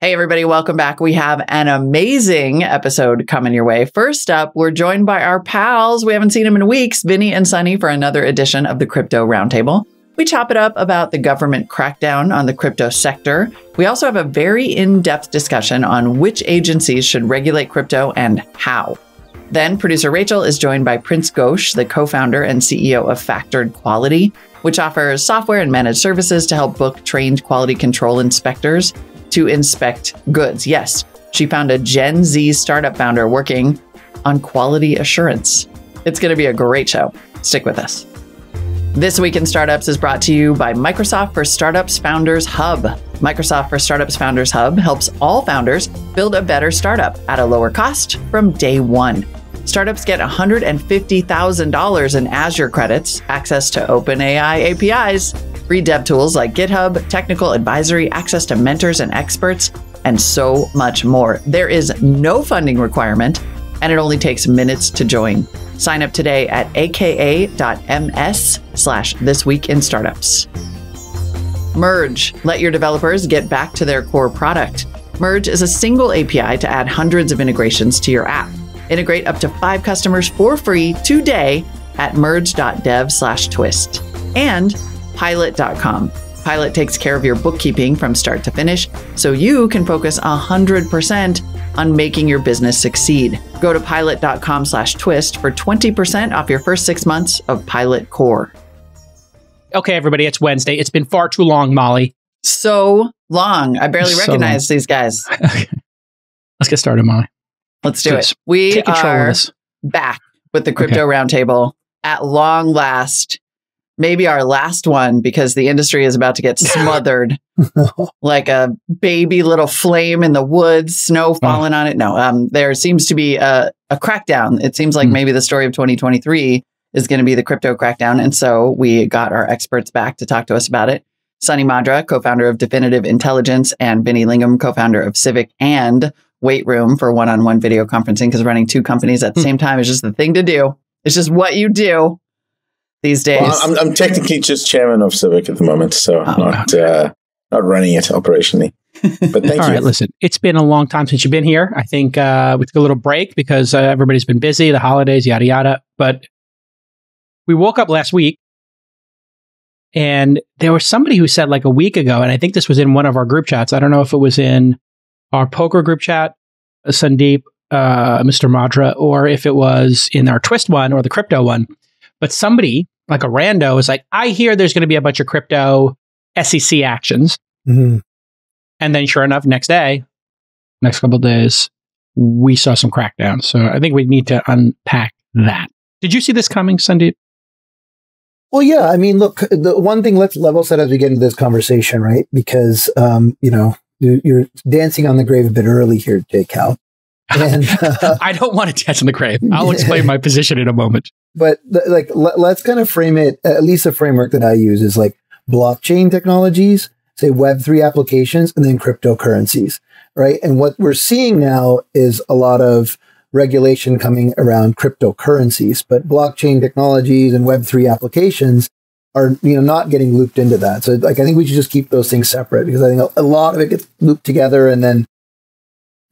Hey, everybody, welcome back. We have an amazing episode coming your way. First up, we're joined by our pals. We haven't seen them in weeks, Vinny and Sunny, for another edition of the Crypto Roundtable. We chop it up about the government crackdown on the crypto sector. We also have a very in depth discussion on which agencies should regulate crypto and how. Then, producer Rachel is joined by Prince Ghosh, the co founder and CEO of Factored Quality, which offers software and managed services to help book trained quality control inspectors to inspect goods. Yes, she found a Gen Z startup founder working on quality assurance. It's going to be a great show. Stick with us. This Week in Startups is brought to you by Microsoft for Startups Founders Hub. Microsoft for Startups Founders Hub helps all founders build a better startup at a lower cost from day one. Startups get $150,000 in Azure credits, access to OpenAI APIs, free dev tools like GitHub, technical advisory, access to mentors and experts, and so much more. There is no funding requirement, and it only takes minutes to join. Sign up today at aka.ms slash this week in startups. Merge. Let your developers get back to their core product. Merge is a single API to add hundreds of integrations to your app. Integrate up to five customers for free today at merge.dev slash twist. And pilot.com. Pilot takes care of your bookkeeping from start to finish so you can focus 100% on making your business succeed. Go to pilot.com slash twist for 20% off your first six months of Pilot Core. Okay, everybody, it's Wednesday. It's been far too long, Molly. So long. I barely So recognize these guys. okay. Let's get started, Molly. Let's do Let's it. We Take control of are back with the Crypto Roundtable at long last. Maybe our last one because the industry is about to get smothered like a baby little flame in the woods, snow falling on it. No, um, there seems to be a, a crackdown. It seems like Hmm. maybe the story of 2023 is going to be the crypto crackdown. And so we got our experts back to talk to us about it. Sunny Madra, co founder of Definitive Intelligence, and Vinny Lingham, co founder of Civic and Waitroom for one on one video conferencing because running two companies at the Hmm. same time is just the thing to do. It's just what you do these days. Well, I'm, I'm technically just chairman of Civic at the moment, so Oh, not uh, not running it operationally. But thank All you. right, listen, it's been a long time since you've been here. I think uh, we took a little break because uh, everybody's been busy, the holidays, yada, yada. But we woke up last week and there was somebody who said like a week ago, and I think this was in one of our group chats. I don't know if it was in our poker group chat, uh, Sundeep, uh, Mr. Madra, or if it was in our twist one or the crypto one. But somebody, like a rando, was like, I hear there's going to be a bunch of crypto SEC actions. Mhm. And then, sure enough, next day, next couple of days, we saw some crackdowns. So I think we need to unpack that. Did you see this coming, Sundeep? Well, yeah. I mean, look, the one thing let's level set as we get into this conversation, right? Because, um, you know, you're dancing on the grave a bit early here, Jay Cal. And, uh, I don't want to dance on the grave. I'll explain my position in a moment. but like, let, let's kind of frame it, at least the framework that I use is like blockchain technologies, say Web3 applications, and then cryptocurrencies, right? And what we're seeing now is a lot of regulation coming around cryptocurrencies, but blockchain technologies and Web3 applications are, you know, not getting looped into that. So like, I think we should just keep those things separate because I think a, lot of it gets looped together. And then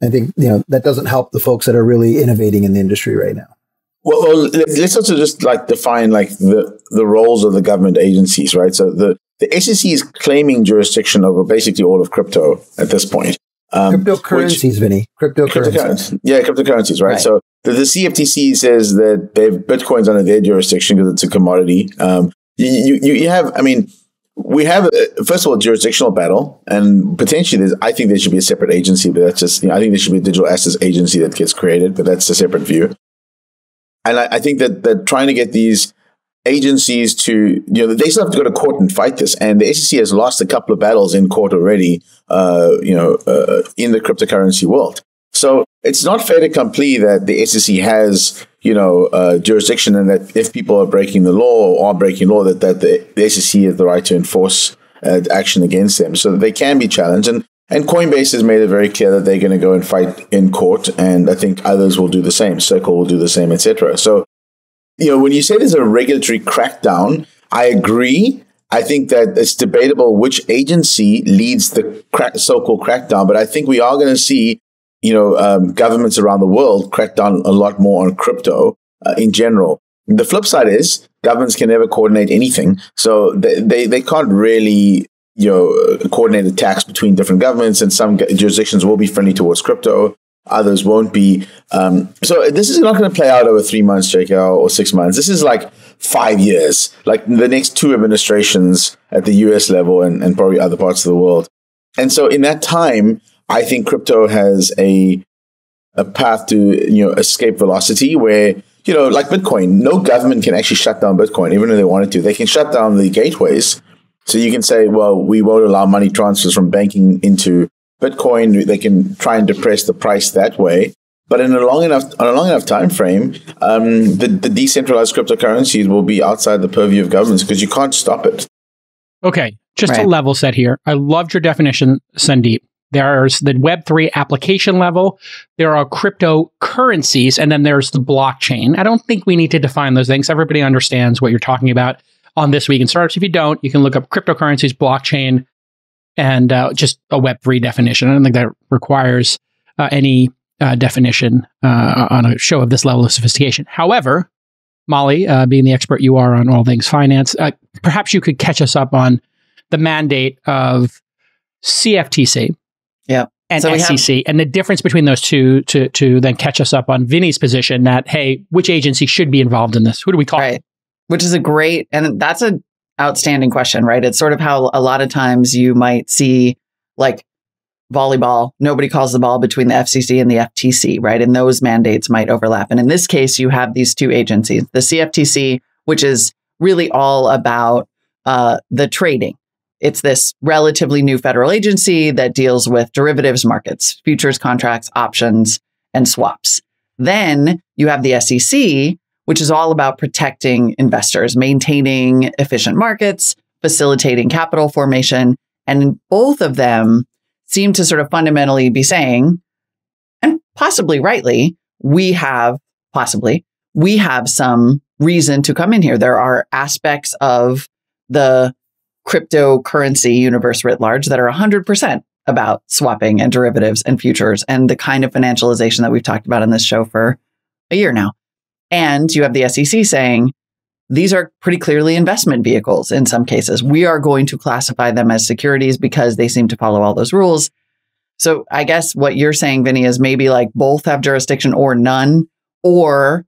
I think, you know, that doesn't help the folks that are really innovating in the industry right now. Well, well, let- let's also just like define like the the roles of the government agencies, right? So the the SEC is claiming jurisdiction over basically all of crypto at this point. Um, Cryptocurrencies, Vinny. Cryptocurrencies. Cryptocurrencies. Yeah, cryptocurrencies, right? Right. So the, the CFTC says that Bitcoin's under their jurisdiction because it's a commodity. Um, you, you, you have, I mean, we have, a, first of all, jurisdictional battle, and potentially there's, I think there should be a separate agency, but that's just, you know, I think there should be a digital assets agency that gets created, but that's a separate view. And I, I think that, that trying to get these agencies to, you know, they still have to go to court and fight this. And the SEC has lost a couple of battles in court already, uh, you know, uh, in the cryptocurrency world. So it's not fair to complete that the SEC has, you know, uh, jurisdiction and that if people are breaking the law or are breaking law, that, that the, the SEC has the right to enforce uh, action against them. So they can be challenged. And, and Coinbase has made it very clear that they're going to go and fight in court. And I think others will do the same. Circle will do the same, etc. So, you know, when you say there's a regulatory crackdown, I agree I think that it's debatable which agency leads the crack, so-called crackdown, but I think we are going to see, you know, um, governments around the world crack down a lot more on crypto uh, in general. The flip side is governments can never coordinate anything, so they, they, they can't really you know coordinate attacks between different governments, and some jurisdictions will be friendly towards crypto, others won't be. Um, so this is not going to play out over three months, Jake, or six months. This is like five years, like the next two administrations at the US level and, and probably other parts of the world. And so in that time, I think crypto has a a path to you know escape velocity where you know like Bitcoin, no government can actually shut down Bitcoin, even if they wanted to. They can shut down the gateways. So you can say, well, we won't allow money transfers from banking into Bitcoin. They can try and depress the price that way. But in a long enough on a long enough time frame, um, the, the decentralized cryptocurrencies will be outside the purview of governments because you can't stop it. Okay, just Right. a level set here. I loved your definition, Sundeep. There's the Web3 application level, there are cryptocurrencies, and then there's the blockchain. I don't think we need to define those things. Everybody understands what you're talking about on This Week in Startups. If you don't, you can look up cryptocurrencies, blockchain, and uh, just a Web3 definition. I don't think that requires uh, any uh, definition uh, on a show of this level of sophistication. However, Molly, uh, being the expert you are on all things finance, uh, perhaps you could catch us up on the mandate of CFTC. Yep. And So we have- SEC, and the difference between those two to to then catch us up on Vinny's position that hey, which agency should be involved in this? Who do we call? Right. Which is a great, and that's an outstanding question, right? It's sort of how a lot of times you might see like volleyball, nobody calls the ball between the FCC and the FTC, right? And those mandates might overlap. And in this case, you have these two agencies, the CFTC, which is really all about uh, the trading. It's this relatively new federal agency that deals with derivatives markets, futures contracts, options, and swaps. Then you have the SEC, which is all about protecting investors, maintaining efficient markets, facilitating capital formation. And both of them seem to sort of fundamentally be saying, and possibly rightly, we have, possibly, we have some reason to come in here. There are aspects of the cryptocurrency universe writ large that are 100% about swapping and derivatives and futures and the kind of financialization that we've talked about in this show for a year now. And you have the SEC saying these are pretty clearly investment vehicles in some cases. We are going to classify them as securities because they seem to follow all those rules. So I guess what you're saying, Vinny, is maybe like both have jurisdiction or none, or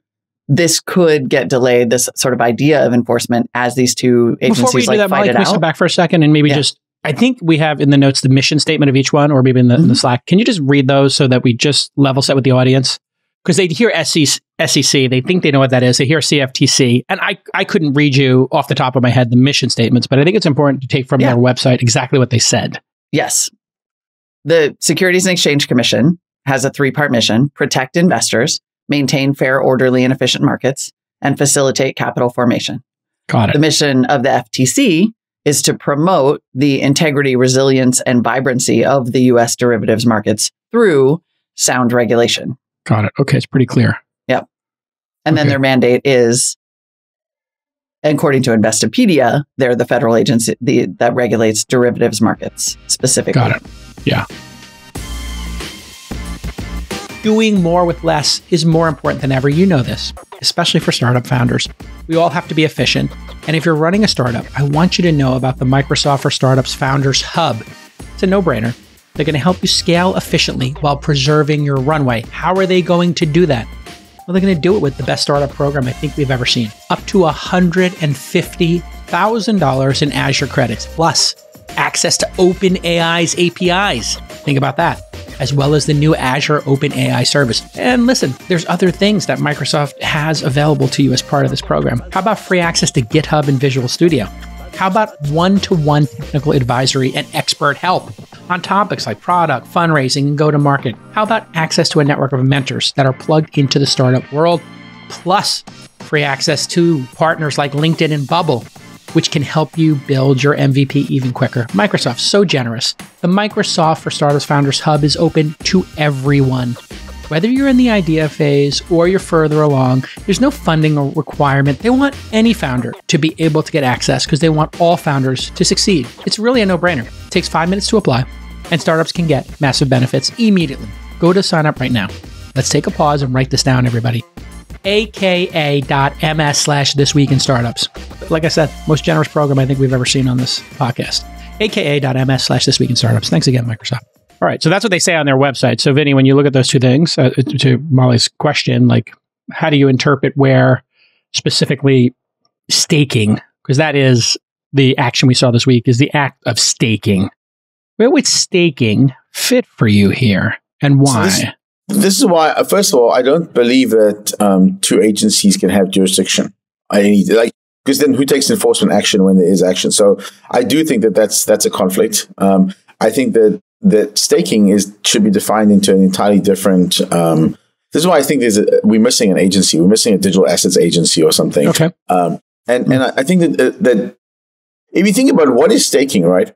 this could get delayed, this sort of idea of enforcement as these two agencies Before we do like that, fight Molly, it can we step back for a second and maybe Yeah. just I think we have in the notes the mission statement of each one, or maybe in the, in the. Mm-hmm. Slack. Can you just read those so that we just level set with the audience? Because they hear SEC, SEC, they think they know what that is. They hear CFTC, and I, I couldn't read you off the top of my head the mission statements, but I think it's important to take from Yeah. their website exactly what they said. Yes. The Securities and Exchange Commission has a three part mission protect investors, maintain fair, orderly, and efficient markets, and facilitate capital formation. Got it. The mission of the FTC is to promote the integrity, resilience, and vibrancy of the US derivatives markets through sound regulation. Got it. Okay, it's pretty clear. Yep. And then their mandate is, according to Investopedia, they're the federal agency the, that regulates derivatives markets specifically. Got it. Yeah. Doing more with less is more important than ever. You know this, especially for startup founders. We all have to be efficient. And if you're running a startup, I want you to know about the Microsoft for Startups Founders Hub. It's a no brainer. They're going to help you scale efficiently while preserving your runway. How are they going to do that? Well, they're going to do it with the best startup program I think we've ever seen. Up to $150,000 in Azure credits, plus access to OpenAI's APIs. Think about that. As well as the new Azure OpenAI service. And listen, there's other things that Microsoft has available to you as part of this program. How about free access to GitHub and Visual Studio? How about one to one technical advisory and expert help on topics like product, fundraising, and go to market? How about access to a network of mentors that are plugged into the startup world? Plus, free access to partners like LinkedIn and Bubble, which can help you build your MVP even quicker. Microsoft's so generous. The Microsoft for Startups Founders Hub is open to everyone. Whether you're in the idea phase or you're further along, there's no funding or requirement. They want any founder to be able to get access because they want all founders to succeed. It's really a no brainer. It takes five minutes to apply, and startups can get massive benefits immediately. Go to sign up right now. Let's take a pause and write this down, everybody. aka.ms slash this week in startups. Like I said, most generous program I think we've ever seen on this podcast. aka.ms slash this week in startups. Thanks again, Microsoft. All right. So that's what they say on their website. So, Vinny, when you look at those two things, uh, to Molly's question, like, how do you interpret where specifically staking, because that is the action we saw this week, is the act of staking. Where would staking fit for you here and why? So this, this, is why, first of all, I don't believe that um, two agencies can have jurisdiction. I need, like, because then who takes enforcement action when there is action? So I do think that that's that's a conflict. Um, I think that that staking is should be defined into an entirely different. Um, this is why I think there's a, we're missing an agency. We're missing a digital assets agency or something. Okay. Um, and mm-hmm. and I think that uh, that if you think about what is staking, right?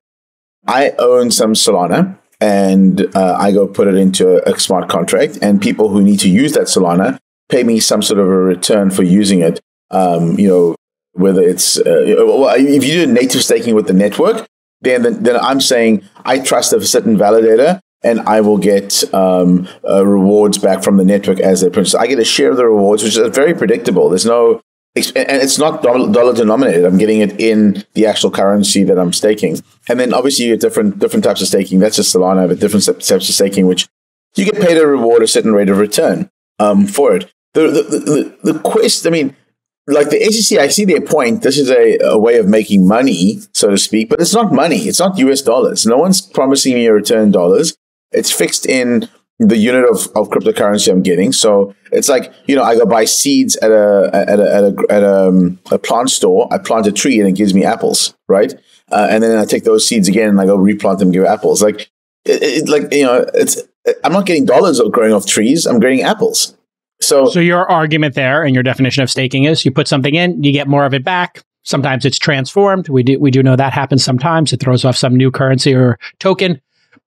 I own some Solana and uh, I go put it into a, smart contract, and people who need to use that Solana pay me some sort of a return for using it. Um, you know, whether it's uh, well, if you do native staking with the network, then, then I'm saying I trust a certain validator and I will get um, uh, rewards back from the network as a principal. I get a share of the rewards, which is very predictable. There's no, and it's not dollar denominated. I'm getting it in the actual currency that I'm staking. And then obviously you get different different types of staking. That's just Solana, but different types of staking, which you get paid a reward, a certain rate of return um, for it. The, the, the, the quest, I mean, like the SEC, I see their point. This is a, a, way of making money, so to speak, but it's not money. It's not US dollars. No one's promising me a return dollars. It's fixed in the unit of, of cryptocurrency I'm getting. So it's like, you know, I go buy seeds at a, at a, at a, at a, um, a plant store. I plant a tree and it gives me apples, right? Uh, and then I take those seeds again and I go replant them, give apples. Like, it, it, like, you know, it's, I'm not getting dollars of growing off trees. I'm getting apples. So, so your argument there and your definition of staking is you put something in, you get more of it back. Sometimes it's transformed. We do we do know that happens sometimes. It throws off some new currency or token,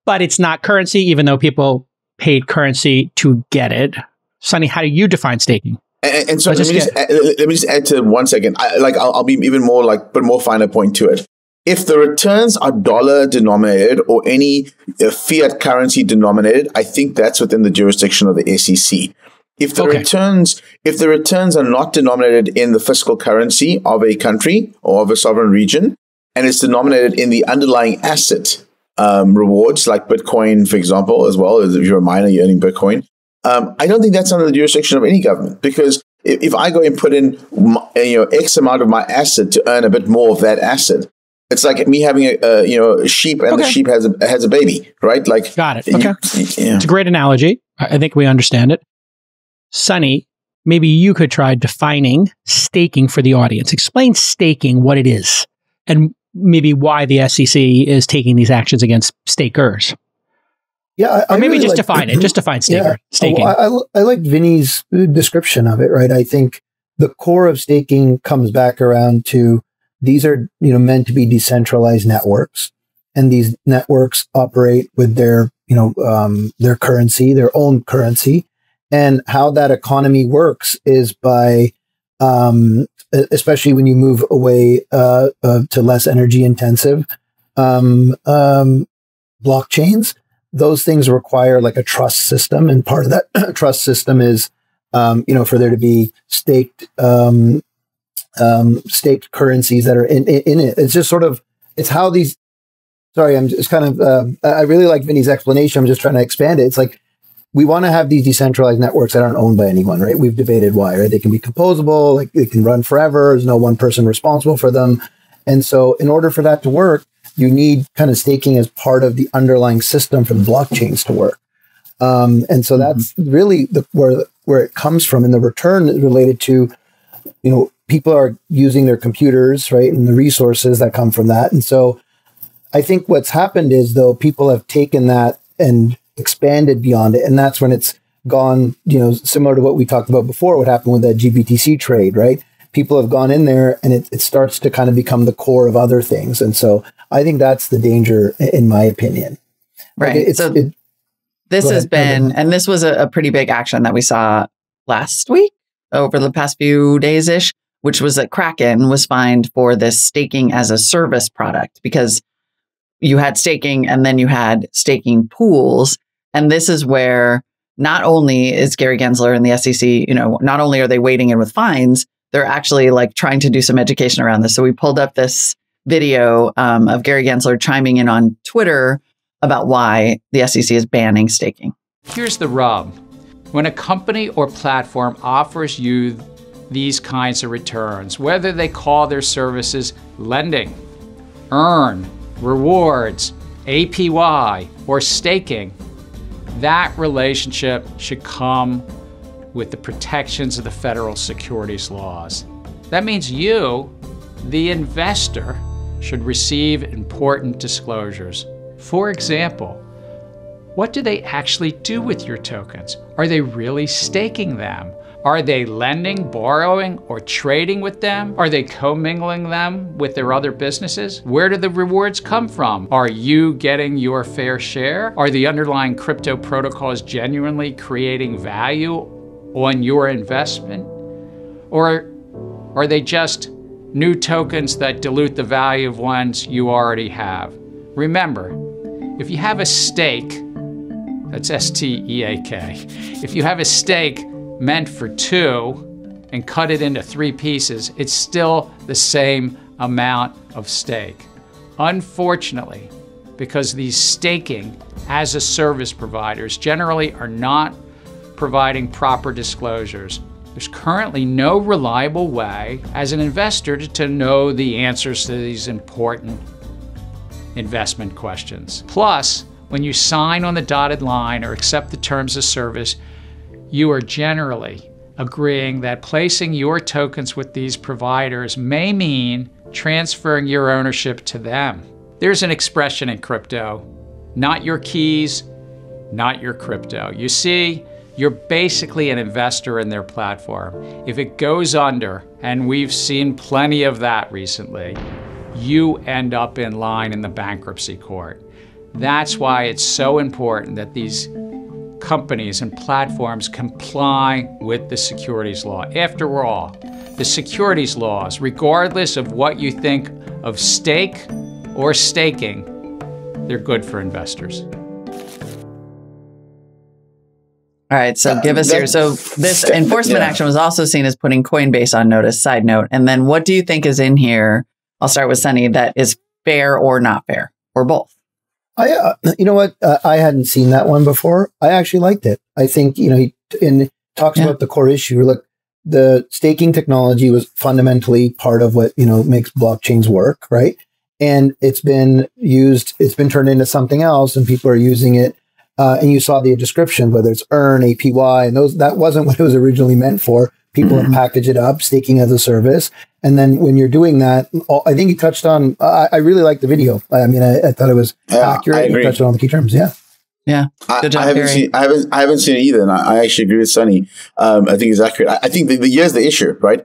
but it's not currency, even though people paid currency to get it. Sunny, how do you define staking? And, and so let me, just add, let me just add to one second. I, like I'll, I'll be even more like put more finer point to it if the returns are dollar denominated or any uh, fiat currency denominated, I think that's within the jurisdiction of the SEC. If the okay. returns if the returns are not denominated in the fiscal currency of a country or of a sovereign region, and it's denominated in the underlying asset um, rewards, like Bitcoin, for example, as well as if you're a miner, you're earning Bitcoin. Um, I don't think that's under the jurisdiction of any government because if, if I go and put in you know X amount of my asset to earn a bit more of that asset, it's like me having a, a you know a sheep and okay. the sheep has a has a baby, right? Like got it. Okay, you, yeah. it's a great analogy. I think we understand it. Sunny, maybe you could try defining staking for the audience. Explain staking, what it is, and maybe why the SEC is taking these actions against stakers. Yeah, I, or maybe really just like, define it. Just define staker, yeah, staking. Well, I, I, I like Vinny's description of it. Right. I think the core of staking comes back around to these are you know meant to be decentralized networks, and these networks operate with their you know um, their currency, their own currency, and how that economy works is by, um, especially when you move away uh, uh, to less energy intensive um, um, blockchains, those things require like a trust system. And part of that trust system is, um, you know, for there to be staked, um, um, staked currencies that are in, in, in it. It's just sort of, it's how these sorry, I'm just kind of, uh, I really like Vinny's explanation. I'm just trying to expand it. It's like we want to have these decentralized networks that aren't owned by anyone, right? We've debated why, right? They can be composable, like they can run forever. There's no one person responsible for them. And so in order for that to work, you need kind of staking as part of the underlying system for the blockchains to work. Um, and so that's mm-hmm. really the, where where it comes from, and the return is related to, you know, people are using their computers, right, and the resources that come from that. And so, I think what's happened is though people have taken that and expanded beyond it. And that's when it's gone, you know, similar to what we talked about before, what happened with that GBTC trade, right? People have gone in there and it, it starts to kind of become the core of other things. And so I think that's the danger, in my opinion. Right. Like it's, so, it, this has been, and this was a, a pretty big action that we saw last week over the past few days ish, which was that Kraken was fined for this staking as a service product because you had staking and then you had staking pools. And this is where not only is Gary Gensler and the SEC, you know, not only are they wading in with fines, they're actually like trying to do some education around this. So we pulled up this video um, of Gary Gensler chiming in on Twitter about why the SEC is banning staking. Here's the rub. When a company or platform offers you these kinds of returns, whether they call their services lending, earn, rewards, APY, or staking, that relationship should come with the protections of the federal securities laws. That means you, the investor, should receive important disclosures. For example, what do they actually do with your tokens? Are they really staking them? Are they lending, borrowing, or trading with them? Are they commingling them with their other businesses? Where do the rewards come from? Are you getting your fair share? Are the underlying crypto protocols genuinely creating value on your investment? Or are they just new tokens that dilute the value of ones you already have? Remember, if you have a stake, that's S T E A K, if you have a steak meant for two and cut it into three pieces, it's still the same amount of steak. Unfortunately, because these staking as a service providers generally are not providing proper disclosures, there's currently no reliable way as an investor to, to know the answers to these important investment questions. Plus, when you sign on the dotted line or accept the terms of service, you are generally agreeing that placing your tokens with these providers may mean transferring your ownership to them. There's an expression in crypto not your keys, not your crypto. You see, you're basically an investor in their platform. If it goes under, and we've seen plenty of that recently, you end up in line in the bankruptcy court. That's why it's so important that these companies and platforms comply with the securities law. After all, the securities laws, regardless of what you think of stake or staking, they're good for investors. All right, so Uh, give us that- your. So this enforcement yeah. action was also seen as putting Coinbase on notice. Side note, and then what do you think is in here? I'll start with Sunny. That is fair or not fair, or both. I, uh, you know what? Uh, I hadn't seen that one before. I actually liked it. I think, you know, he and talks Yeah. about the core issue. Look, the staking technology was fundamentally part of what, you know, makes blockchains work, right? And it's been used, it's been turned into something else and people are using it. Uh, and you saw the description, whether it's earn, APY, and those, that wasn't what it was originally meant for. People Mhm. package it up, staking as a service. And then when you're doing that, I think you touched on, I, I really liked the video. I mean, I, I thought it was Yeah, accurate. I You agree. touched on all the key terms. Yeah. I, Good job, I haven't Barry. seen. I haven't. I haven't seen it either, and I, I actually agree with Sunny. Um, I think it's accurate. I, I think the, the here's the issue, right?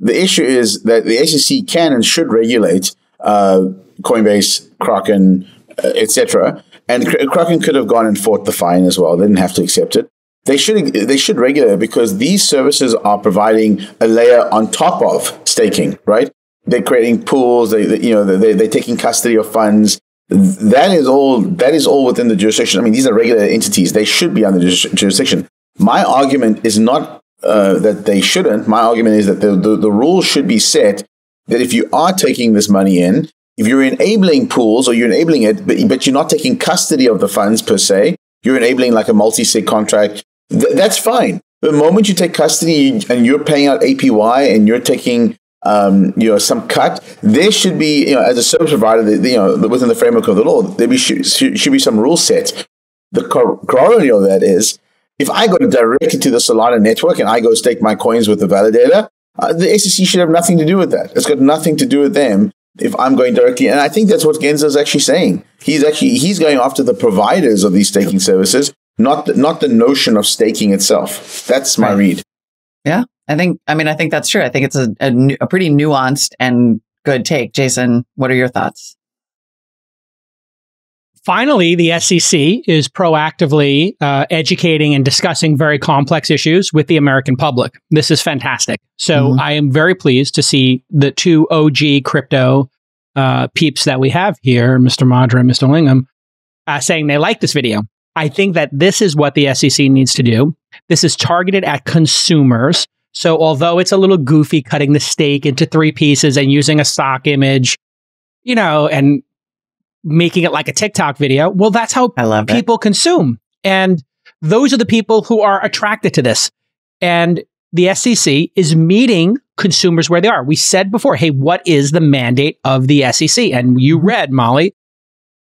The issue is that the SEC can and should regulate uh, Coinbase, Kraken, uh, etc. And Kraken could have gone and fought the fine as well. They didn't have to accept it. They should. They should regulate because these services are providing a layer on top of staking, right? They're creating pools. They, they you know, they, they're taking custody of funds that is all that is all within the jurisdiction. I mean, these are regular entities; they should be under juris- jurisdiction. My argument is not uh, that they shouldn't. My argument is that the, the the rules should be set that if you are taking this money in, if you're enabling pools or you're enabling it, but, but you're not taking custody of the funds per se, you're enabling like a multi-sig contract. Th- that's fine. The moment you take custody and you're paying out APY and you're taking um, you know, some cut. There should be, you know, as a service provider, the, the, you know, within the framework of the law, there be, should, should be some rule set. The cor- corollary of that is, if I go directly to the Solana network and I go stake my coins with the validator, uh, the SEC should have nothing to do with that. It's got nothing to do with them if I'm going directly. And I think that's what Gensler is actually saying. He's actually he's going after the providers of these staking services, not the, not the notion of staking itself. That's my Right. read. Yeah, I think. I mean, I think that's true. I think it's a, a, a pretty nuanced and good take. Jason, what are your thoughts? finally, the SEC is proactively uh, educating and discussing very complex issues with the American public. This is fantastic. So Mhm. I am very pleased to see the two OG crypto uh, peeps that we have here, Mr. Madra and Mr. Lingham, uh, saying they like this video. I think that this is what the SEC needs to do. This is targeted at consumers. So although it's a little goofy cutting the steak into three pieces and using a stock image, you know, and making it like a TikTok video, well, that's how I love it. people consume. And those are the people who are attracted to this. And the SEC is meeting consumers where they are. We said before, hey, what is the mandate of the SEC? And you mm-hmm. read, Molly,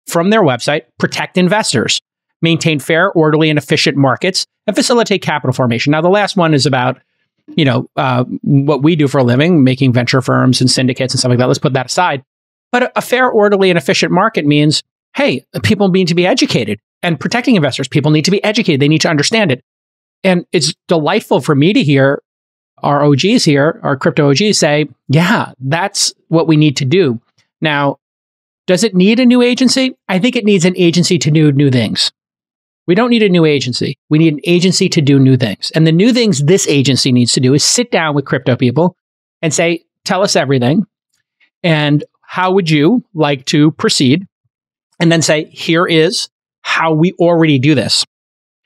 from their website protect investors, maintain fair, orderly, and efficient markets, and facilitate capital formation. Now, the last one is about you know uh, what we do for a living, making venture firms and syndicates and stuff like that. Let's put that aside. But a, a fair, orderly, and efficient market means, hey, people need to be educated, and protecting investors, people need to be educated. They need to understand it. And it's delightful for me to hear our OGs here, our crypto OGs say, yeah, that's what we need to do. Now, does it need a new agency? I think it needs an agency to do new things. We don't need a new agency. We need an agency to do new things. And the new things this agency needs to do is sit down with crypto people and say, tell us everything. And how would you like to proceed? And then say, here is how we already do this.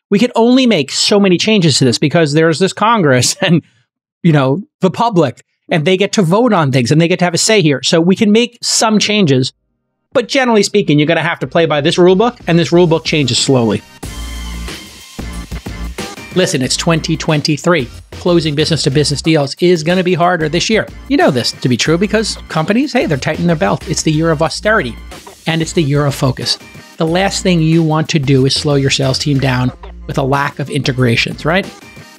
We can only make so many changes to this because there's this Congress and, you know, the public, and they get to vote on things and they get to have a say here. So we can make some changes. But generally speaking, you're going to have to play by this rule book, and this rule book changes slowly. Listen, it's 2023. Closing business to business deals is going to be harder this year. You know this to be true because companies, hey, they're tightening their belt. It's the year of austerity and it's the year of focus. The last thing you want to do is slow your sales team down with a lack of integrations, right?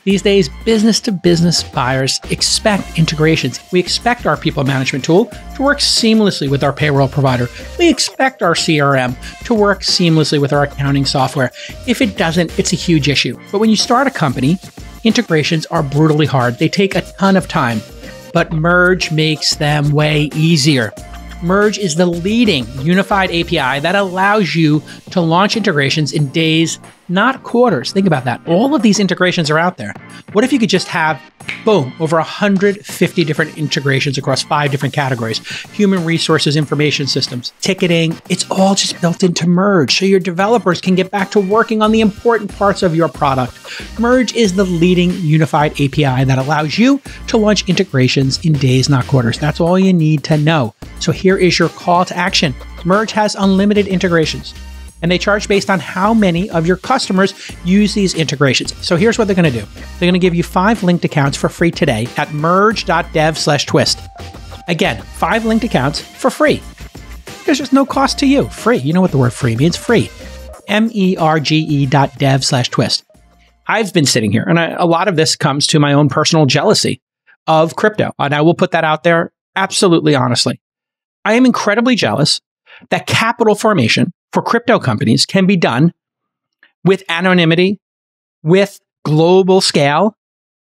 These days, business to business buyers expect integrations. We expect our people management tool to work seamlessly with our payroll provider. We expect our CRM to work seamlessly with our accounting software. If it doesn't, it's a huge issue. But when you start a company, integrations are brutally hard. They take a ton of time, but Merge makes them way easier. Merge is the leading unified API that allows you to launch integrations in days, not quarters. Think about that. All of these integrations are out there. What if you could just have, boom, over 150 different integrations across five different categories human resources, information systems, ticketing? It's all just built into Merge so your developers can get back to working on the important parts of your product. Merge is the leading unified API that allows you to launch integrations in days, not quarters. That's all you need to know. So here is your call to action. Merge has unlimited integrations and they charge based on how many of your customers use these integrations. So here's what they're going to do. They're going to give you five linked accounts for free today at merge.dev slash twist. Again, five linked accounts for free. There's just no cost to you. Free. You know what the word free means. Free. M-E-R-G-E dot dev slash twist. I've been sitting here and I, a lot of this comes to my own personal jealousy of crypto. And I will put that out there absolutely honestly. I am incredibly jealous that capital formation for crypto companies can be done with anonymity, with global scale,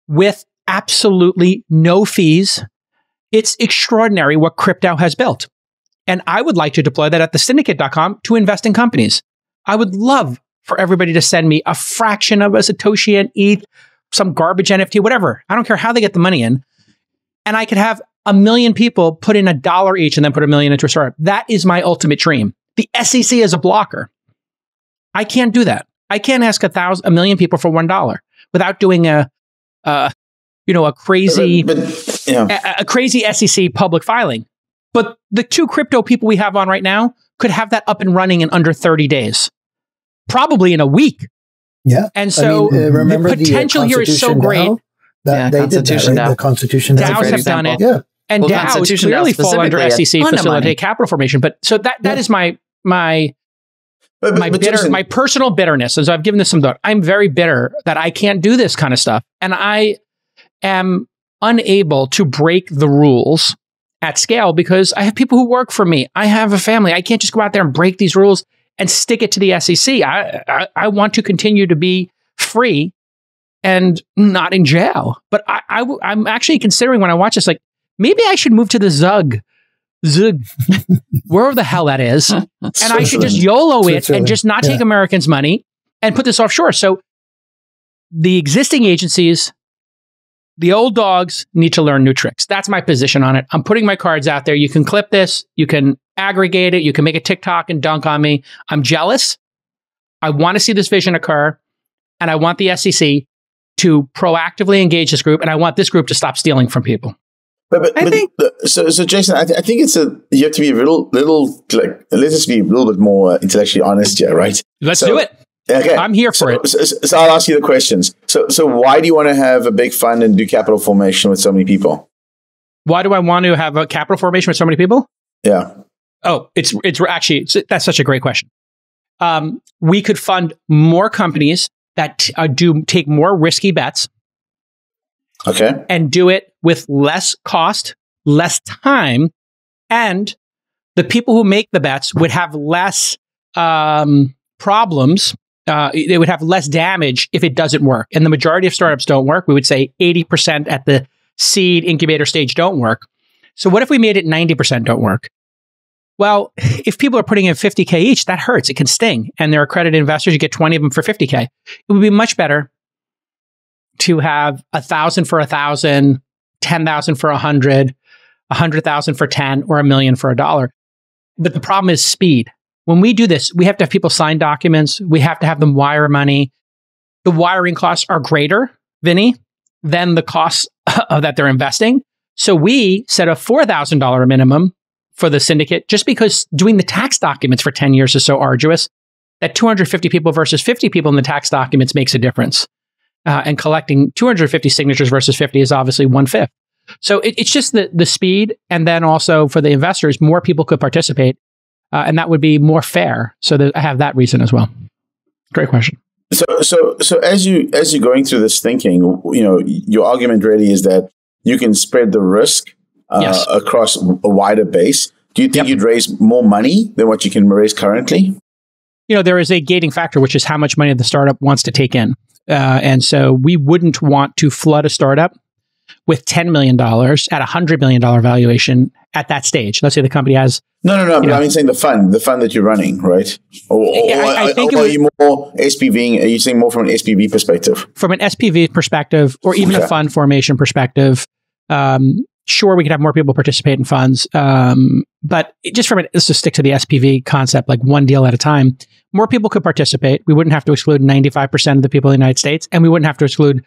with absolutely no fees. It's extraordinary what crypto has built. And I would like to deploy that at the syndicate.com to invest in companies. I would love for everybody to send me a fraction of a Satoshi and ETH, some garbage NFT, whatever. I don't care how they get the money in. And I could have a million people put in a dollar each and then put a million into a startup. That is my ultimate dream. The SEC is a blocker. I can't do that. I can't ask a thousand, a million people for one dollar without doing a, uh, you know, a crazy, But, but, yeah. a, a crazy SEC public filing. But the two crypto people we have on right now could have that up and running in under 30 days, probably in a week. Yeah. And so I mean, uh, remember the potential uh, here is so great. DAO? That, Yeah, they did that, Constitution right? DAO. The Constitution That's a DAO. DAOs great have example. done it. Yeah. And Well, DAOs Constitution clearly DAO fall under SEC facilitate capital formation. But so that that Yeah. is my my But, but, my but bitter my personal bitterness. And so I've given this some thought. I'm very bitter that I can't do this kind of stuff. And I am unable to break the rules at scale because I have people who work for me. I have a family. I can't just go out there and break these rules and stick it to the SEC. I, I, I want to continue to be free and not in jail. But I, I, am actually considering when I watch this, like maybe I should move to the Zug, Zug, wherever the hell that is, and I should just YOLO it and just not take yeah. Americans' money and put this offshore. So the existing agencies, the old dogs need to learn new tricks. That's my position on it. I'm putting my cards out there. You can clip this, you can aggregate it, you can make a TikTok and dunk on me. I'm jealous. I want to see this vision occur, and I want the SEC to proactively engage this group, and I want this group to stop stealing from people. But, but, I but think- the- so so Jason, I, th- I think it's a you have to be a little little like let's just be a little bit more intellectually honest here, right? Let's So- do it. Okay, I'm here for so, it. So, so I'll ask you the questions. So so why do you want to have a big fund and do capital formation with so many people? Why do I want to have a capital formation with so many people? Yeah, Oh, it's it's actually it's, that's such a great question. Um, we could fund more companies that uh, do take more risky bets okay, and do it with less cost, less time, and the people who make the bets would have less um, problems. Uh, they would have less damage if it doesn't work. And the majority of startups don't work. We would say 80% at the seed incubator stage don't work. So what if we made it 90% don't work? Well, if people are putting in 50K each, that hurts. It can sting. And they're accredited investors. You get 20 of them for 50K. It would be much better to have a thousand for a thousand, 10,000 for a hundred, a hundred thousand for 10, or a million for a dollar. But the problem is speed. When we do this, we have to have people sign documents. We have to have them wire money. The wiring costs are greater, Vinny, than the costs of that they're investing. So we set a $4,000 minimum for the syndicate just because doing the tax documents for 10 years is so arduous that 250 people versus 50 people in the tax documents makes a difference. Uh, and collecting 250 signatures versus 50 is obviously one fifth. So it, it's just the, the speed. And then also for the investors, more people could participate. Uh, and that would be more fair. So that I have that reason as well. Great question. So, so, so as you as you're going through this thinking, you know, your argument really is that you can spread the risk uh, Yes. across a wider base. Do you think Yep. you'd raise more money than what you can raise currently? you know, there is a gating factor, which is how much money the startup wants to take in. Uh, and so we wouldn't want to flood a startup with $10 million at a $100 million valuation at that stage. Let's say the company has, No, no, no. But know- I mean, saying the fund, the fund that you're running, right? Or, or, Yeah, I- I or- are you more SPV? Are you saying more from an SPV perspective? from an SPV perspective or even a fund formation perspective, um, sure, we could have more people participate in funds. Um, but just from it, let's just stick to the SPV concept, like one deal at a time. More people could participate. We wouldn't have to exclude 95% of the people in the United States, and we wouldn't have to exclude,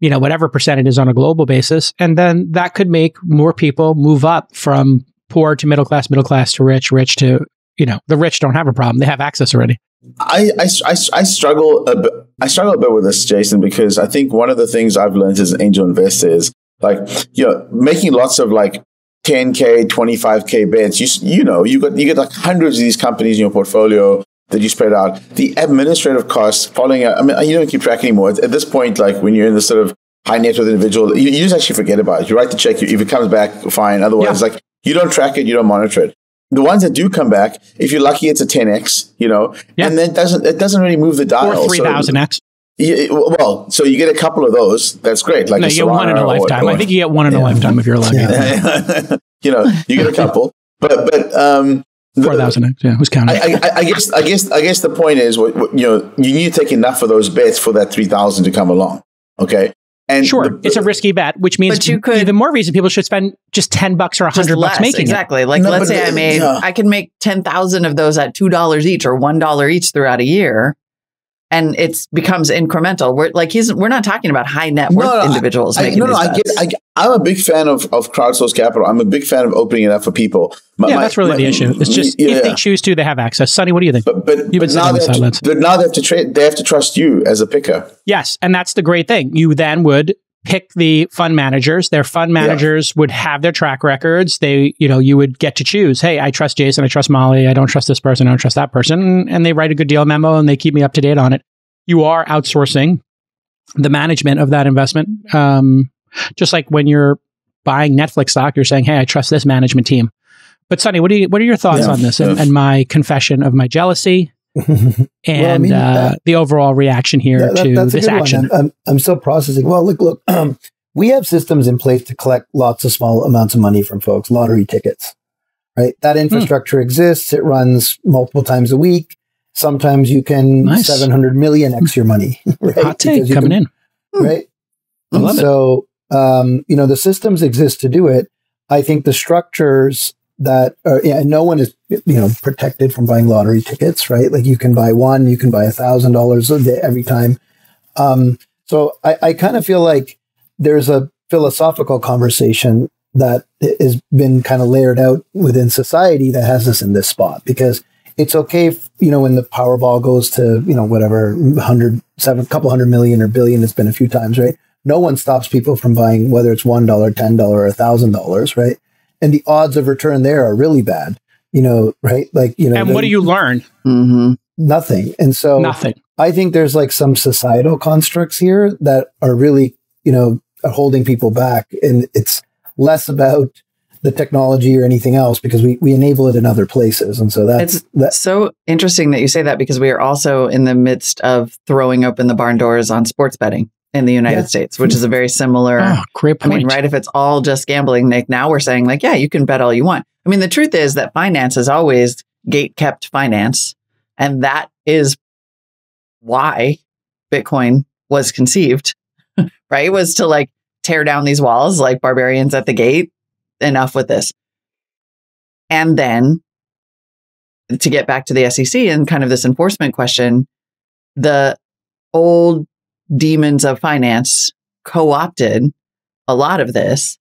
you know, whatever percent it is on a global basis. And then that could make more people move up from poor to middle class, middle class to rich, rich to, you know, the rich don't have a problem. They have access already. I, I, I, I struggle a bit. I struggle a bit with this, Jason, because I think one of the things I've learned as an angel investor is like, you know, making lots of like 10k, 25k bets. You, you know, you got, you get like hundreds of these companies in your portfolio that you spread out. The administrative costs following, out- I mean, you don't keep track anymore. At, at this point, like when you're in this sort of high net worth individual, you, you just actually forget about it. You write the check. You, if it comes back, fine. Otherwise, like you don't track it, you don't monitor it. The ones that do come back, if you're lucky, it's a 10x, you know, Yeah. and then it doesn't it doesn't really move the dial. Or So- 3000X. Yeah, well, so you get a couple of those. That's great. Like No, you get one in a Solana or- lifetime. I think you get one in a lifetime if you're lucky. Yeah. you know, you get a couple, but but um, the- Four thousand Yeah, who's counting? I, I, I guess I guess I guess the point is, what, what, you know, you need to take enough of those bets for that three thousand to come along. Okay, and sure, the- it's a risky bet, which means you could- even more reason people should spend just ten bucks or Just hundred bucks less, making exactly. Like No, let's say the- I made, yeah. I can make ten thousand of those at two dollars each or one dollar each throughout a year, and it becomes incremental. We're like he's we're not talking about high net worth No, no, individuals I, making. I, no, no, I get, I get I'm a big fan of, of crowdsourced capital. I'm a big fan of opening it up for people. it. My- Yeah, my- that's really my- the issue. It's just yeah, if they choose to, they have access. Sunny, what do you think? But but, been but sitting now they have to, but now they have to trade. They have to trust you as a picker. Yes, and that's the great thing. You then would pick the fund managers. Their fund managers would have their track records. They, you know, you would get to choose. Hey, I trust Jason. I trust Molly. I don't trust this person. I don't trust that person. And they write a good deal memo and they keep me up to date on it. You are outsourcing the management of that investment. Um, just like when you're buying Netflix stock, you're saying, "Hey, I trust this management team." But Sunny, what do you what are your thoughts Yeah, on this and, and my confession of my jealousy and mean, uh, that- the overall reaction here That- that- to that's this action? I'm, I'm, I'm still processing. Well, look, look. Um, we have systems in place to collect lots of small amounts of money from folks, lottery tickets, right? That infrastructure exists. It runs multiple times a week. Sometimes you can Nice. 700 million X your money, right? Hot take Because you coming can- in. right? I love it. so, um, you know, the systems exist to do it. I think the structures that yeah, no one is, you know, protected from buying lottery tickets, right? Like you can buy one, you can buy a thousand dollars every time. Um, so I, I kind of feel like there's a philosophical conversation that has been kind of layered out within society that has us in this spot because it's okay if, you know, when the Powerball goes to, you know, whatever, hundred, seven, couple hundred million or billion, it's been a few times, right? No one stops people from buying whether it's $1, $10 or $1,000, right? And the odds of return there are really bad, you know, right? Like, you know, And what do you learn? hmm nothing. And so Nothing. I think there's like some societal constructs here that are really, you know, are holding people back. And it's less about the technology or anything else because we, we enable it in other places. And so that's It's that, so interesting that you say that because we are also in the midst of throwing open the barn doors on sports betting in the United Yeah. States, which is a very similar. Oh, great I mean, right? If it's all just gambling, Nick, now we're saying like, yeah, you can bet all you want. I mean, the truth is that finance is always gate kept finance. And that is why Bitcoin was conceived, right? Was to like tear down these walls like barbarians at the gate. Enough with this. And then to get back to the SEC and kind of this enforcement question, the old demons of finance co opted a lot of this.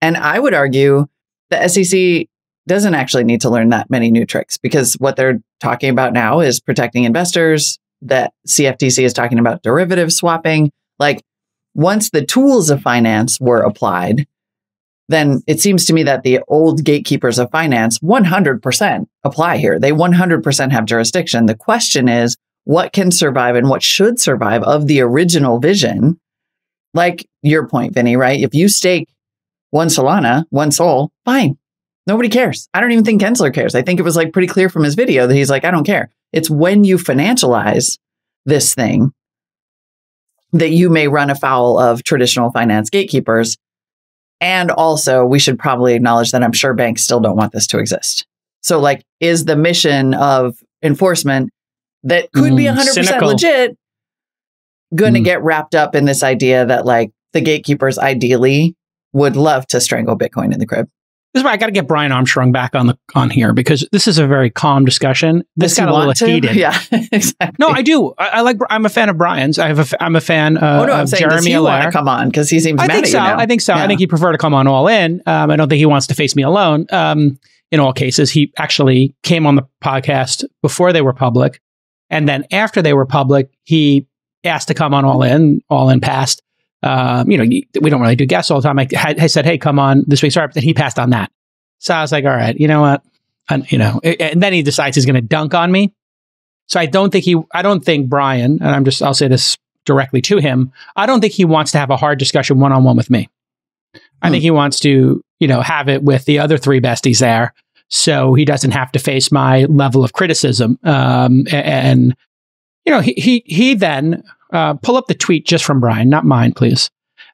And I would argue the SEC doesn't actually need to learn that many new tricks because what they're talking about now is protecting investors. That CFTC is talking about derivative swapping. Like once the tools of finance were applied, then it seems to me that the old gatekeepers of finance 100% apply here. They 100% have jurisdiction. The question is, what can survive and what should survive of the original vision? Like your point, Vinny, right? If you stake one Solana, one soul, fine. Nobody cares. I don't even think Gensler cares. I think it was like pretty clear from his video that he's like, I don't care. It's when you financialize this thing that you may run afoul of traditional finance gatekeepers. And also, we should probably acknowledge that I'm sure banks still don't want this to exist. So, like, is the mission of enforcement that could be Mm, 100% cynical. legit going to Mm. get wrapped up in this idea that, like, the gatekeepers ideally would love to strangle Bitcoin in the crib? This is why I got to get Brian Armstrong back on the on here because this is a very calm discussion. This Does got a little to? heated. Yeah, exactly. No, I do. I, I like. I'm a fan of Brian's. I have. A, I'm a fan uh, oh, no, I'm saying, Jeremy does he come on? Because he seems I mad think so. you. I think so. I think he prefer to come on all in. Um, I don't think he wants to face me alone. Um, in all cases, he actually came on the podcast before they were public, and then after they were public, he asked to come on all in. All in passed. Um, you know, we don't really do guests all the time. I, I said, "Hey, come on this week's startup," and he passed on that. So I was like, "All right, you know what?" And you know, and then he decides he's going to dunk on me. So I don't think he. I don't think Brian. And I'm just. I'll say this directly to him. I don't think he wants to have a hard discussion one on one with me. I Hmm. think he wants to, you know, have it with the other three besties there, so he doesn't have to face my level of criticism. Um, and you know, he he he then uh, pull up the tweet just from Brian, not mine, please.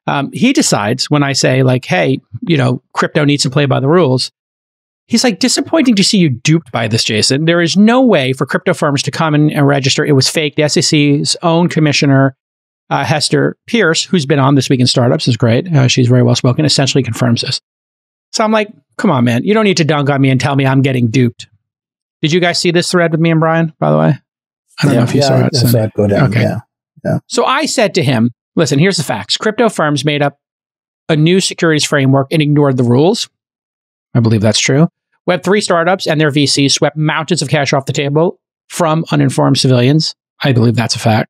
Um, he decides when I say like, "Hey, you know, crypto needs to play by the rules." He's like, disappointing to see you duped by this, Jason. There is no way for crypto firms to come in and register. It was fake. The SEC's own commissioner uh, Hester Peirce, who's been on This Week in Startups, is great. Uh, she's very well spoken, essentially confirms this. So I'm like, come on, man. You don't need to dunk on me and tell me I'm getting duped. Did you guys see this thread with me and Brian, by the way? I don't know if you yeah, saw it. So- go down. Okay. Yeah. so I said to him, listen, here's the facts. Crypto firms made up a new securities framework and ignored the rules. I believe that's true. Web3 startups and their VCs swept mountains of cash off the table from uninformed civilians. I believe that's a fact.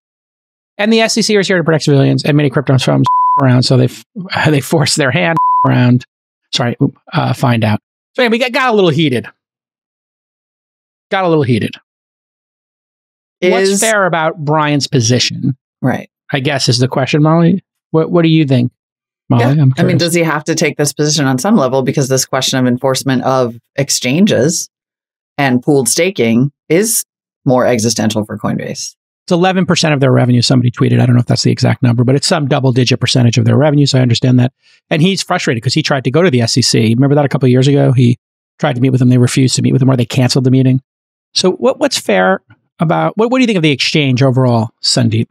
And the SEC is here to protect civilians, and many crypto firms around, so they they force their hand around. Sorry, uh, find out. So anyway, we got, got a little heated. Got a little heated. What's fair about Brian's position? Right. I guess is the question, Molly. What What do you think, Molly? Yeah. I mean, does he have to take this position on some level? Because this question of enforcement of exchanges and pooled staking is more existential for Coinbase. It's eleven percent of their revenue. Somebody tweeted. I don't know if that's the exact number, but it's some double digit percentage of their revenue. So I understand that. And he's frustrated because he tried to go to the SEC. Remember that a couple of years ago? He tried to meet with them. They refused to meet with him or they canceled the meeting. So what, what's fair about, what, what do you think of the exchange overall, Sundeep?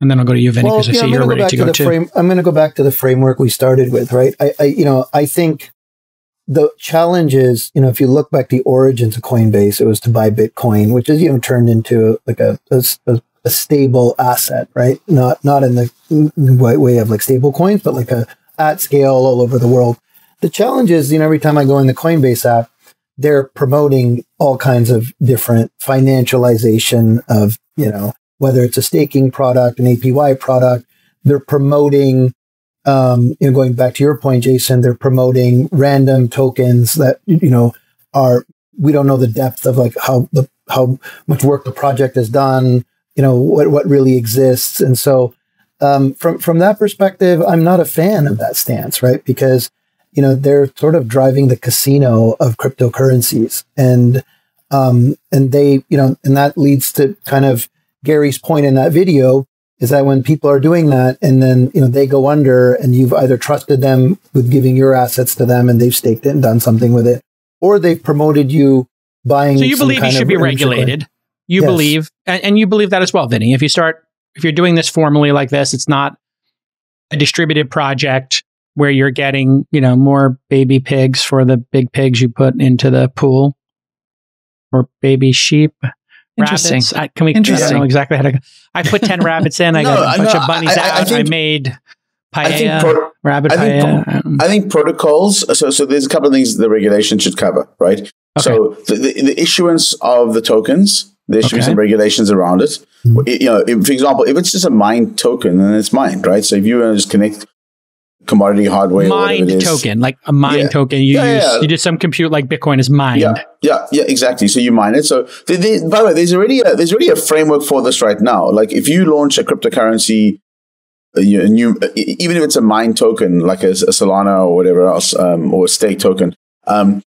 And then I'll go to you, Vinny, because Well, I yeah, see I'm you're ready to go the too. Frame, I'm going to go back to the framework we started with, right? I, I, you know, I think the challenge is, you know, if you look back the origins of Coinbase, it was to buy Bitcoin, which is, you know, turned into like a, a, a- stable asset, right? Not, not in the way of like stable coins, but like a at scale all over the world. The challenge is, you know, every time I go in the Coinbase app, they're promoting all kinds of different financialization of, you know, whether it's a staking product, an APY product, they're promoting, um, you know, going back to your point, Jason, they're promoting random tokens that, you know, are, we don't know the depth of like how the, how much work the project has done, you know, what, what really exists. And so, um, from, from that perspective, I'm not a fan of that stance, right? Because, you know, they're sort of driving the casino of cryptocurrencies and, um, and they, you know, and that leads to kind of Gary's point in that video is that when people are doing that and then, you know, they go under and you've either trusted them with giving your assets to them and they've staked it and done something with it, or they've promoted you buying. So you believe you should be regulated. You Yes. believe, and, and you believe that as well, Vinny. If you start, if you're doing this formally like this, it's not a distributed project where you're getting, you know, more baby pigs for the big pigs you put into the pool, or baby sheep. Interesting. Rabbits. I, can we? I don't know exactly how to. I put ten rabbits in. I No, got a bunch no, of bunnies I- I- I out. I, think- made I think paella, pro- rabbit I think paella. Um, I think protocols. So, so there's a couple of things the regulation should cover, right? So the, the, the issuance of the tokens, there should be some regulations around it. It- You know, if, for example, if it's just a mine token, then it's mined, right? So if you want to just connect commodity hardware, or mined it is, token, like a mined Yeah. token. You Yeah, use yeah. you did some compute like Bitcoin is mined. Yeah, yeah, yeah, exactly. So you mine it. So by the way, there's already a, there's already a framework for this right now. Like if you launch a cryptocurrency, a new, a new e- even if it's a mine token like a, a Solana or whatever else, um, or a stake token, um,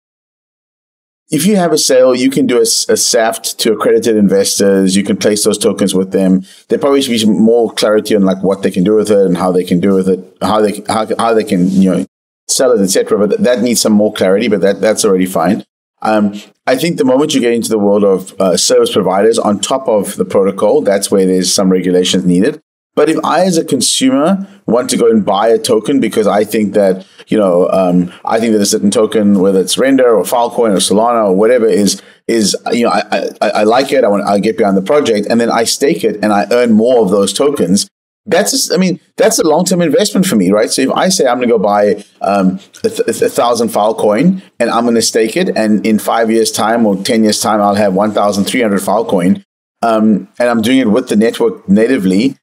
if you have a sale, you can do a, a SAFT to accredited investors. You can place those tokens with them. There probably should be more clarity on like what they can do with it and how they can do with it, how they how, how they can you know sell it, etc. But that needs some more clarity. But that that's already fine. Um, I think the moment you get into the world of uh, service providers on top of the protocol, that's where there's some regulations needed. But if I, as a consumer, want to go and buy a token because I think that you know, um, I think that a certain token, whether it's Render or Filecoin or Solana or whatever, is is you know, I, I, I like it. I want I get behind the project, and then I stake it and I earn more of those tokens. That's just, I mean, that's a long term investment for me, right? So if I say I'm going to go buy um, a, th- a thousand Filecoin and I'm going to stake it, and in five years' time or ten years' time, I'll have one thousand three hundred Filecoin, um, and I'm doing it with the network natively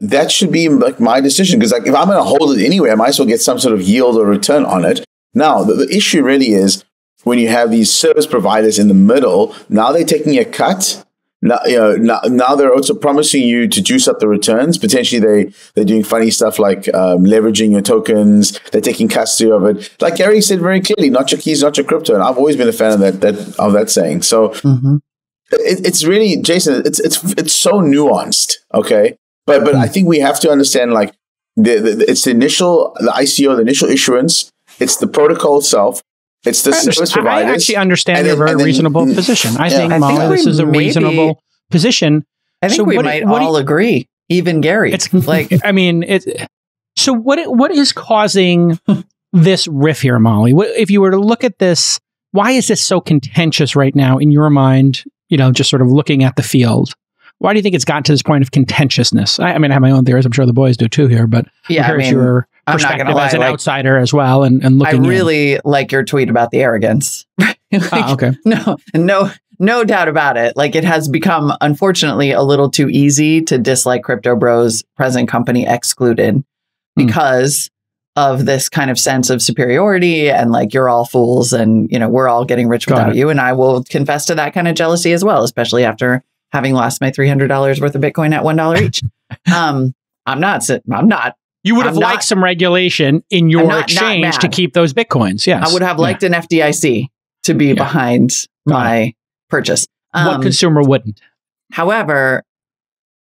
that should be like my decision because like if I'm going to hold it anyway, I might as well get some sort of yield or return on it. Now the, the issue really is when you have these service providers in the middle. Now they're taking a cut. Now, you know, now, now they're also promising you to juice up the returns. Potentially, they they're doing funny stuff like um, leveraging your tokens. They're taking custody of it. Like Gary said very clearly, not your keys, not your crypto. And I've always been a fan of that, that of that saying. So Mm-hmm. it, it's really Jason. It's it's it's so nuanced. Okay, but but I think we have to understand like the, the it's the initial the ICO, the initial issuance. It's the protocol itself. It's the I, understand- service I actually understand and your very and then- reasonable mm, position. I yeah. think, I Molly, think this is a maybe- reasonable position. I think So we what might what do you- all agree, even Gary. It's like I mean, it. So what? What is causing this riff here, Molly? What, if you were to look at this, why is this so contentious right now in your mind? You know, just sort of looking at the field. Why do you think it's gotten to this point of contentiousness? I, I mean, I have my own theories. I'm sure the boys do too here, but yeah, I here's mean, your I'm not perspective lie, as an like- outsider as well, and, and I looking. in. really like your tweet about the arrogance. Like, Ah, okay. No, no, no doubt about it. Like it has become, unfortunately, a little too easy to dislike Crypto Bros present company excluded Hmm. because of this kind of sense of superiority and like you're all fools and you know we're all getting rich Got without it. you. And I will confess to that kind of jealousy as well, especially after having lost my three hundred dollars worth of Bitcoin at one dollar each. um, I'm not. I'm not. You would have I'm liked not- some regulation in your not- not exchange to keep those bitcoins. Yes, I would have Yeah. liked an FDIC to be Yeah. behind Got my purchase. what Um, consumer wouldn't. However,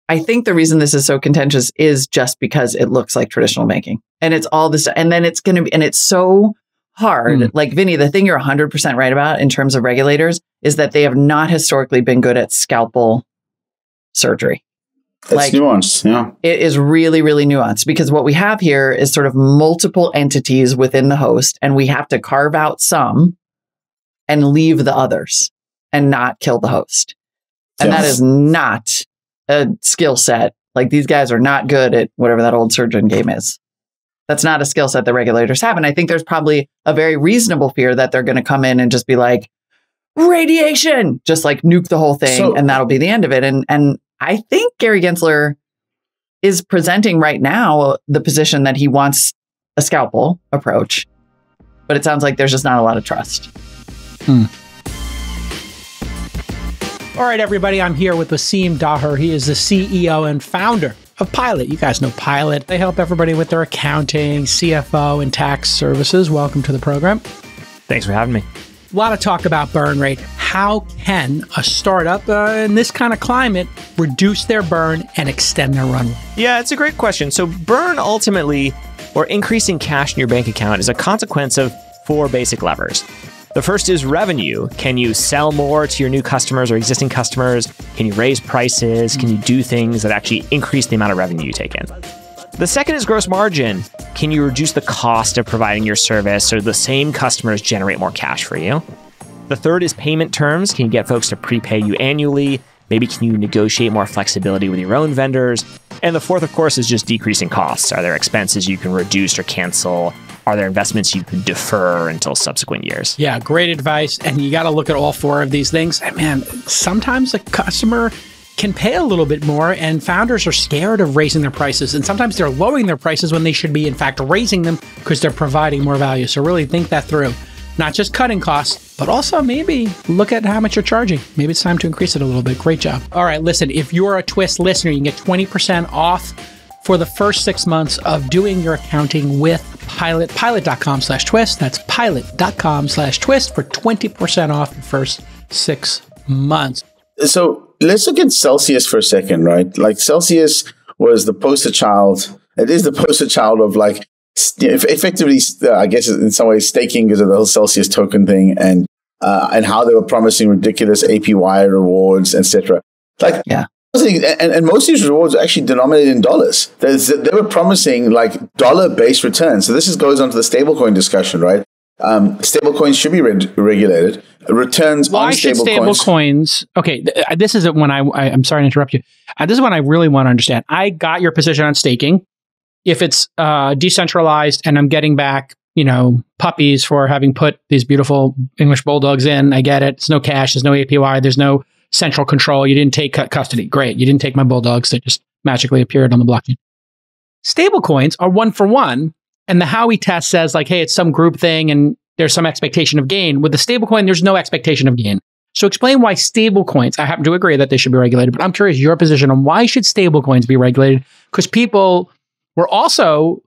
I think the reason this is so contentious is just because it looks like traditional banking and it's all this, and then it's going to be, and it's so hard. Mm. Like Vinny, the thing you're 100% right about in terms of regulators is that they have not historically been good at scalpel surgery. It's Like- nuanced. Yeah. It is really, really nuanced because what we have here is sort of multiple entities within the host, and we have to carve out some and leave the others and not kill the host. And that Yes. is not a skill set. Like these guys are not good at whatever that old surgeon game is. That's not a skill set that regulators have. And I think there's probably a very reasonable fear that they're going to come in and just be like, radiation, just like nuke the whole thing, So- and that'll be the end of it. And and I think Gary Gensler is presenting right now the position that he wants a scalpel approach, but it sounds like there's just not a lot of trust. Hmm. All right, everybody, I'm here with Waseem Daher. He is the CEO and founder of Pilot. You guys know Pilot. They help everybody with their accounting, CFO, and tax services. Welcome to the program. Thanks for having me. A lot of talk about burn rate. How can a startup uh, in this kind of climate reduce their burn and extend their runway? Yeah, it's a great question. So, burn ultimately, or increasing cash in your bank account, is a consequence of four basic levers. The first is revenue. Can you sell more to your new customers or existing customers? Can you raise prices? Can you do things that actually increase the amount of revenue you take in? The second is gross margin. Can you reduce the cost of providing your service so the same customers generate more cash for you? The third is payment terms. Can you get folks to prepay you annually? Maybe can you negotiate more flexibility with your own vendors? And the fourth, of course, is just decreasing costs. Are there expenses you can reduce or cancel? Are there investments you can defer until subsequent years? Yeah, great advice. And you got to look at all four of these things. And man, sometimes a customer can pay a little bit more, and founders are scared of raising their prices. And sometimes they're lowering their prices when they should be, in fact, raising them because they're providing more value. So really think that through. Not just cutting costs, but also maybe look at how much you're charging. Maybe it's time to increase it a little bit. Great job. All right, listen, if you're a Twist listener, you can get 20% off for the first six months of doing your accounting with Pilot. Pilot.com slash twist. That's pilot.com slash twist for 20% off the first six months. So let's look at Celsius for a second, right? Like Celsius was the poster child. It is the poster child of like st- effectively, uh, I guess, in some ways, staking because of the whole Celsius token thing and uh, and how they were promising ridiculous APY rewards, etc. Like, Yeah. and, and most of these rewards are actually denominated in dollars. There's, they were promising like dollar-based returns. So this is, goes on to the stablecoin discussion, right? Um, stablecoins should be reg- regulated. Returns Why on should stablecoins. stable coins? Okay, th- uh, this is when I, I I'm sorry to interrupt you. Uh, this is when I really want to understand. I got your position on staking. If it's uh, decentralized and I'm getting back, you know, puppies for having put these beautiful English bulldogs in, I get it. It's no cash. There's no APY. There's no central control. You didn't take cu- custody. Great. You didn't take my bulldogs. They just magically appeared on the blockchain. Stable coins are one for one. And the Howey test says, like, hey, it's some group thing and there's some expectation of gain. With the stablecoin, there's no expectation of gain. So explain why stablecoins, I happen to agree that they should be regulated, but I'm curious your position on why should stablecoins be regulated? Because people were also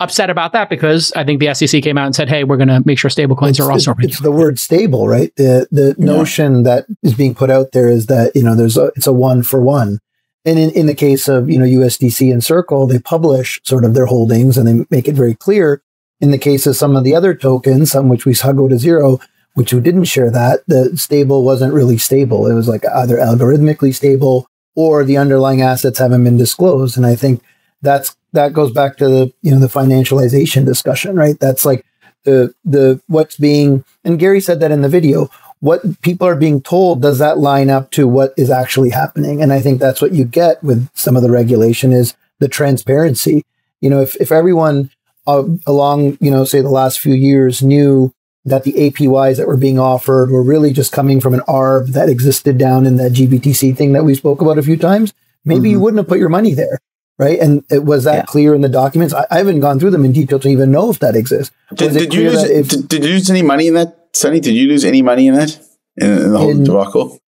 upset about that because I think the SEC came out and said, hey, we're going to make sure stablecoins are also it's, regulated. it's the word stable, right? The the Yeah. notion that is being put out there is that you know there's a it's a one for one, and in, in the case of you know USDC and Circle, they publish sort of their holdings and they make it very clear. In the case of some of the other tokens, some which we saw go to zero, which we didn't share that the stable wasn't really stable. It was like either algorithmically stable or the underlying assets haven't been disclosed. And I think that's that goes back to the you know the financialization discussion, right? That's like the the what's being and Gary said that in the video. What people are being told does that line up to what is actually happening? And I think that's what you get with some of the regulation is the transparency. You know, if if everyone uh, along you know say the last few years knew that the APYs that were being offered were really just coming from an ARB that existed down in that GBTC thing that we spoke about a few times, maybe you wouldn't have put your money there. Right. And it was that Yeah. clear in the documents. I, I haven't gone through them in detail to even know if that exists. Did, did you lose? if- did, did you lose any money in that, Sunny? Did you lose any money in that in, in the whole In- debacle?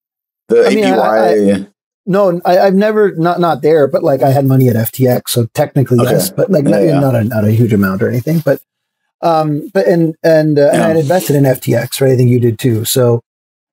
The I mean, APY. No, I, I've never not not there, but like I had money at FTX, so technically Okay. yes, but like Yeah, not, yeah. not a not a huge amount or anything. But um, but and and uh, and I'd invested in FTX, right? I think you did too. So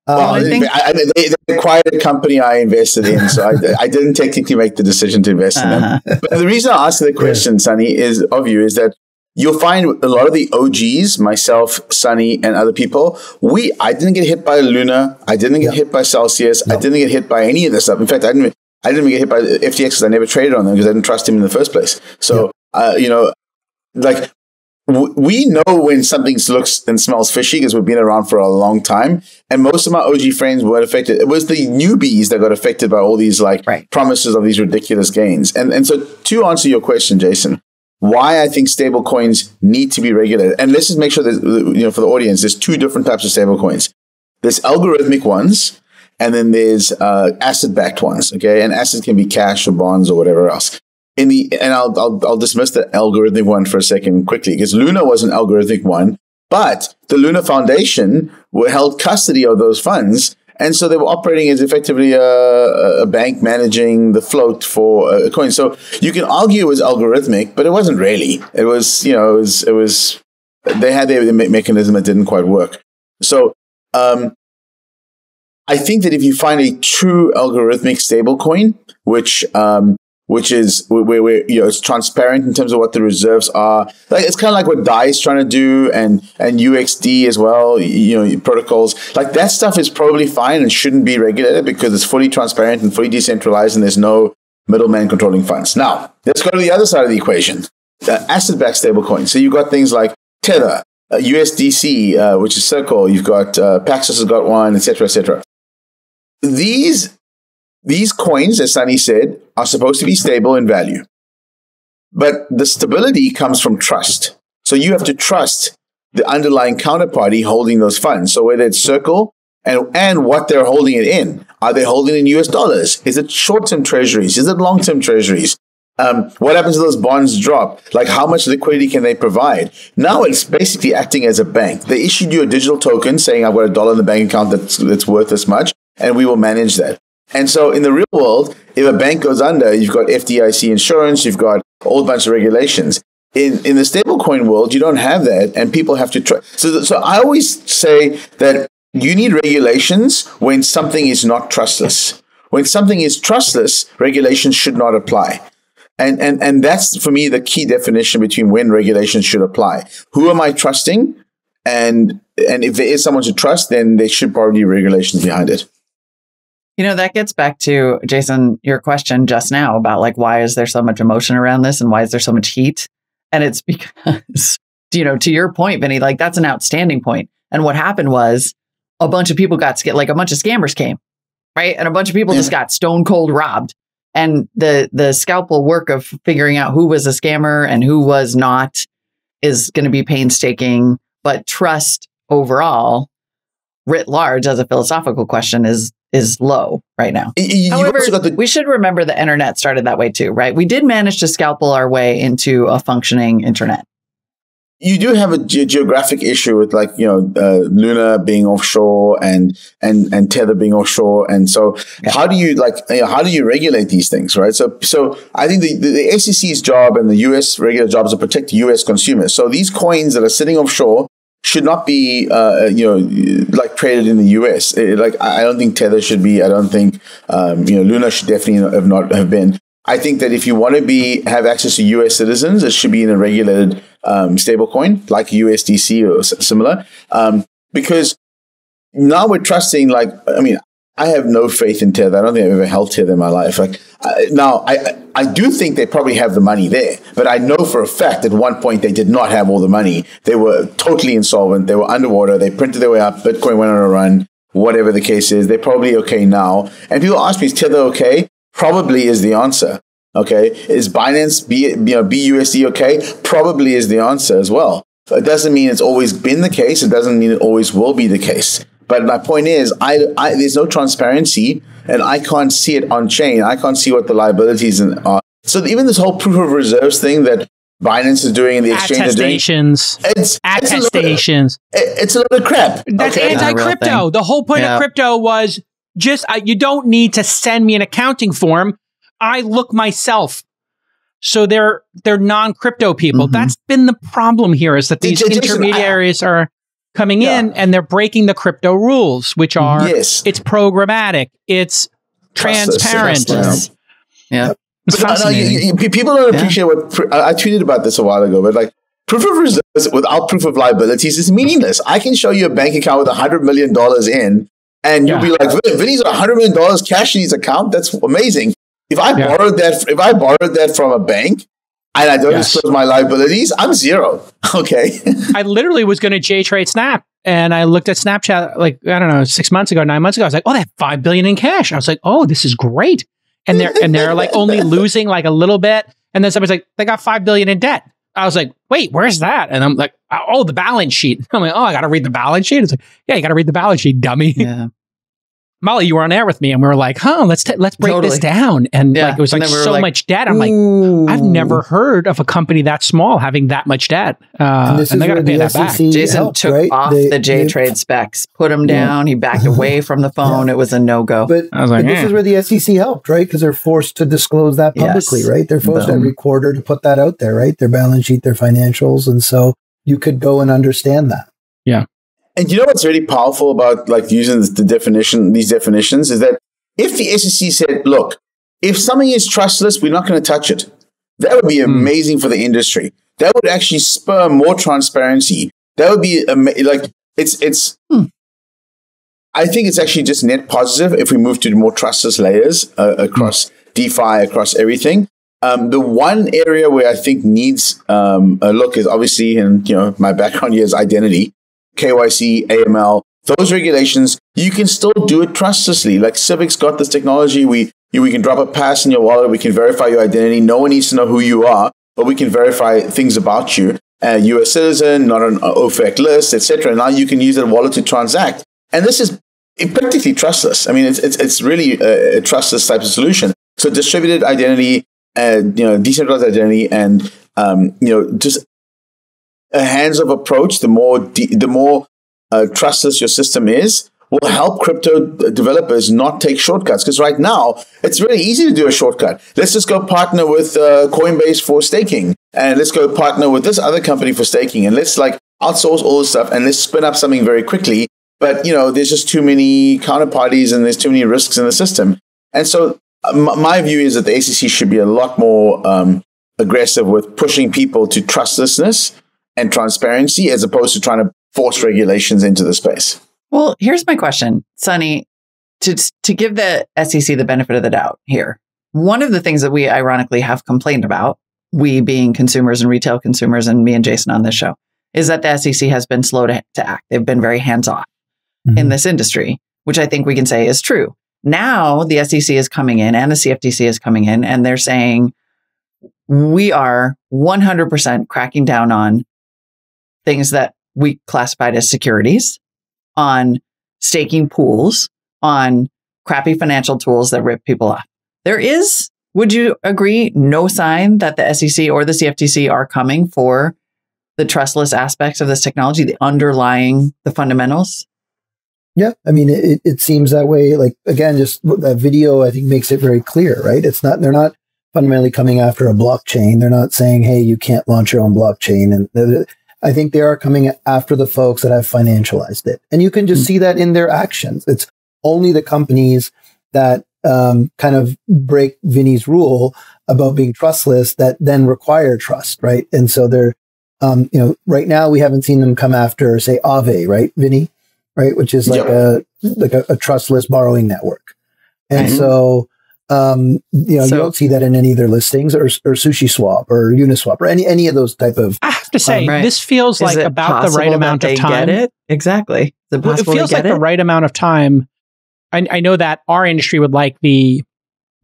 um, well, I they- think- I, they, they acquired a company I invested in, so I, I didn't technically make the decision to invest in them. Uh-huh. But the reason I asked the question, Sunny, is of you is that you'll find a lot of the OGs, myself, Sunny, and other people, we I didn't get hit by Luna. I didn't get hit by Celsius. I didn't get hit by any of this stuff. In fact, I didn't. I didn't get hit by FTX because I never traded on them because I didn't trust him in the first place. So, uh, you know, like w- we know when something looks and smells fishy because we've been around for a long time. And most of my OG friends weren't affected. It was the newbies that got affected by all these like Right. promises of these ridiculous gains. And and so to answer your question, Jason, why I think stable coins need to be regulated. And let's just make sure that you know for the audience, there's two different types of stable coins. There's algorithmic ones, and then there's uh, asset-backed ones. Okay, and assets can be cash or bonds or whatever else. In the and I'll I'll, I'll dismiss the algorithmic one for a second quickly because Luna was an algorithmic one, but the Luna Foundation held custody of those funds. And so they were operating as effectively a, a bank managing the float for a coin. So you can argue it was algorithmic, but it wasn't really. It was, you know, it was, it was they had me- mechanism that didn't quite work. So um, I think that if you find a true algorithmic stablecoin, which um, which is where, where you know it's transparent in terms of what the reserves are, like it's kind of like what Dai is trying to do, and and UXD as well. You know protocols like that stuff is probably fine and shouldn't be regulated because it's fully transparent and fully decentralized, and there's no middleman controlling funds. Now let's go to the other side of the equation, uh, asset-backed stablecoins. So you've got things like Tether, uh, USDC, uh, which is Circle. You've got uh, Paxos has got one, etc., etc. These these coins, as Sunny said, are supposed to be stable in value, but the stability comes from trust. So you have to trust the underlying counterparty holding those funds. So whether it's Circle and and what they're holding it in, are they holding it in U.S. dollars? Is it short-term treasuries? Is it long-term treasuries? Um, what happens if those bonds drop? Like, how much liquidity can they provide? Now it's basically acting as a bank. They issued you a digital token saying, I've got a dollar in the bank account that's, that's worth this much, and we will manage that. And so in the real world, if a bank goes under, you've got FDIC insurance, you've got a whole bunch of regulations. In, in the stablecoin world, you don't have that, and people have to try. So, so I always say that you need regulations when something is not trustless. When something is trustless, regulations should not apply. And, and, and that's for me the key definition between when regulations should apply. Who am I trusting? And, and if there is someone to trust, then there should probably be regulations behind it. You know, that gets back to Jason, your question just now about like, why is there so much emotion around this and why is there so much heat? And it's because, you know, to your point, Vinny, like that's an outstanding point. And what happened was a bunch of people got scared, like a bunch of scammers came, right? And a bunch of people just got stone cold robbed. And the the scalpel work of figuring out who was a scammer and who was not is going to be painstaking. But trust overall, writ large, as a philosophical question, is is low right now. You- However, also got the, we should remember the internet started that way too, right? We did manage to scalpel our way into a functioning internet. you do have a ge- geographic issue with like you know uh, Luna being offshore and and and Tether being offshore, and so how do you like you know, how do you regulate these things, right? So so I think the, the, the SEC's job and the U.S. regular job is to protect U.S. consumers. So these coins that are sitting offshore should not be uh, you know like traded in the U.S. Eh, like I I don't think Tether should be. I don't think um, you know Luna should definitely have not have been. I think that if you want to be have access to U.S. citizens, it should be in a regulated um, stablecoin like USDC or similar, um, because now we're trusting. Like, I mean, I have no faith in Tether. I don't think I've ever held Tether in my life. Like, I, now I I- do think they probably have the money there, but I know for a fact at one point they did not have all the money. They were totally insolvent. They were underwater. They printed their way up. Bitcoin went on a run. Whatever the case is, they're probably okay now. And people ask me, is Tether okay? Probably is the answer. Okay. Is Binance B, you know, BUSD okay? Probably is the answer as well. It doesn't mean it's always been the case. It doesn't mean it always will be the case. But my point is, I, I there's no transparency, and I can't see it on chain. I can't see what the liabilities are. So even this whole proof of reserves thing that Binance is doing and the exchange are doing, Attestations. it's it's a, load of, Attestations. it's a load of crap. That's okay? Not a real anti-crypto. The whole point Yeah. of crypto was just uh, you don't need to send me an accounting form. I look myself. So they're they're non-crypto people. Mhm. That's been the problem here is that these Jason, I- intermediaries are coming Yeah. in and they're breaking the crypto rules, which are Yes. it's programmatic, it's Trustless, transparent. trustless. Yeah. It's But no, no, you- you- people don't Yeah. appreciate what I I tweeted about this a while ago, but like proof of reserves without proof of liabilities is meaningless. I can show you a bank account with $100 million in, and you'll be like, Vinny's got $100 million cash in his account. That's amazing. If I Yeah. borrowed that, if I borrowed that from a bank and I don't Yes. disclose my liabilities, I'm zero. Okay. I literally was going to J trade Snap, and I looked at Snapchat like I don't know six months ago, nine months ago. I was like, oh, they have five billion in cash. I was like, oh, this is great. And they're and they're like only losing like a little bit. And then somebody's like, they got five billion in debt. I was like, wait, where's that? And I'm like, oh, the balance sheet. I'm like, oh, I got to read the balance sheet. It's like, yeah, you got to read the balance sheet, dummy. Yeah. Molly, you were on air with me, and we were like, huh, let's t- let's break this down. And Yeah. like it was And like we so like, much debt. I'm like, Ooh. I've never heard of a company that small having that much debt, uh, and and, they got to where pay the that back. Jason helped, took right? off They- the J they- Trade specs, put him down. He backed away from the phone. It was a no go. But, I was like, but this eh. is where the SEC helped, right? Because they're forced to disclose that publicly, Yes. right? They're forced Boom. every quarter to put that out there, right? Their balance sheet, their financials, and so you could go and understand that. And you know what's really powerful about like using the definition, these definitions is that if the SEC said, look, if something is trustless, we're not going to touch it. That would be Hmm. amazing for the industry. That would actually spur more transparency. That would be ama- like it's it's. Hmm. I think it's actually just net positive if we move to more trustless layers uh, across DeFi, across everything. Um, the one area where I think needs um, a look is obviously, and you know, my background here is identity. KYC, AML, those regulations, you can still do it trustlessly. Like Civic's got this technology. We we can drop a pass in your wallet. We can verify your identity. No one needs to know who you are, but we can verify things about you. Uh, a citizen, not an OFAC list, etc. Now you can use that wallet to transact. And this is practically trustless. I mean, it's it's, it's really a, a trustless type of solution. So distributed identity, uh, you know, decentralized identity, and um, you know, just a hands-off approach, the more de- the more uh, trustless your system is, will help crypto developers not take shortcuts. Because right now, it's really easy to do a shortcut. Let's just go partner with uh, Coinbase for staking, and let's go partner with this other company for staking, and let's like outsource all this stuff, and let's spin up something very quickly. But you know, there's just too many counterparties, and there's too many risks in the system. And so, m- my view is that the SEC should be a lot more um, aggressive with pushing people to trustlessness and transparency as opposed to trying to force regulations into the space. Well, here's my question, Sunny, to to give the SEC the benefit of the doubt here. One of the things that we ironically have complained about, we being consumers and retail consumers, and me and Jason on this show, is that the SEC has been slow to, to act. They've been very hands off mm-hmm. in this industry, which I think we can say is true. Now the SEC is coming in and the CFTC is coming in, and they're saying we are 100% cracking down on things that we classified as securities, on staking pools, on crappy financial tools that rip people off. There is, would you agree, no sign that the SEC or the CFTC are coming for the trustless aspects of this technology, the underlying, the fundamentals? Yeah, I mean, it, it seems that way. Like again, just that video, I think makes it very clear, right? It's not they're not fundamentally coming after a blockchain. They're not saying, "Hey, you can't launch your own blockchain." And I think they are coming after the folks that have financialized it, and you can just see that in their actions. It's only the companies that um, kind of break Vinny's rule about being trustless that then require trust, right? And so they're, um, you know, right now we haven't seen them come after, say, Aave, right, Vinny? right? Which is like a like a, a trustless borrowing network. And Mhm. so um, you know, So- you don't see that in any of their listings or or Sushi Swap or Uniswap or any any of those type of I have to say, right. this feels Is like about the right amount of time. Get it? Exactly. Is it Well, it feels to like get the right amount of time. I, I know that our industry would like the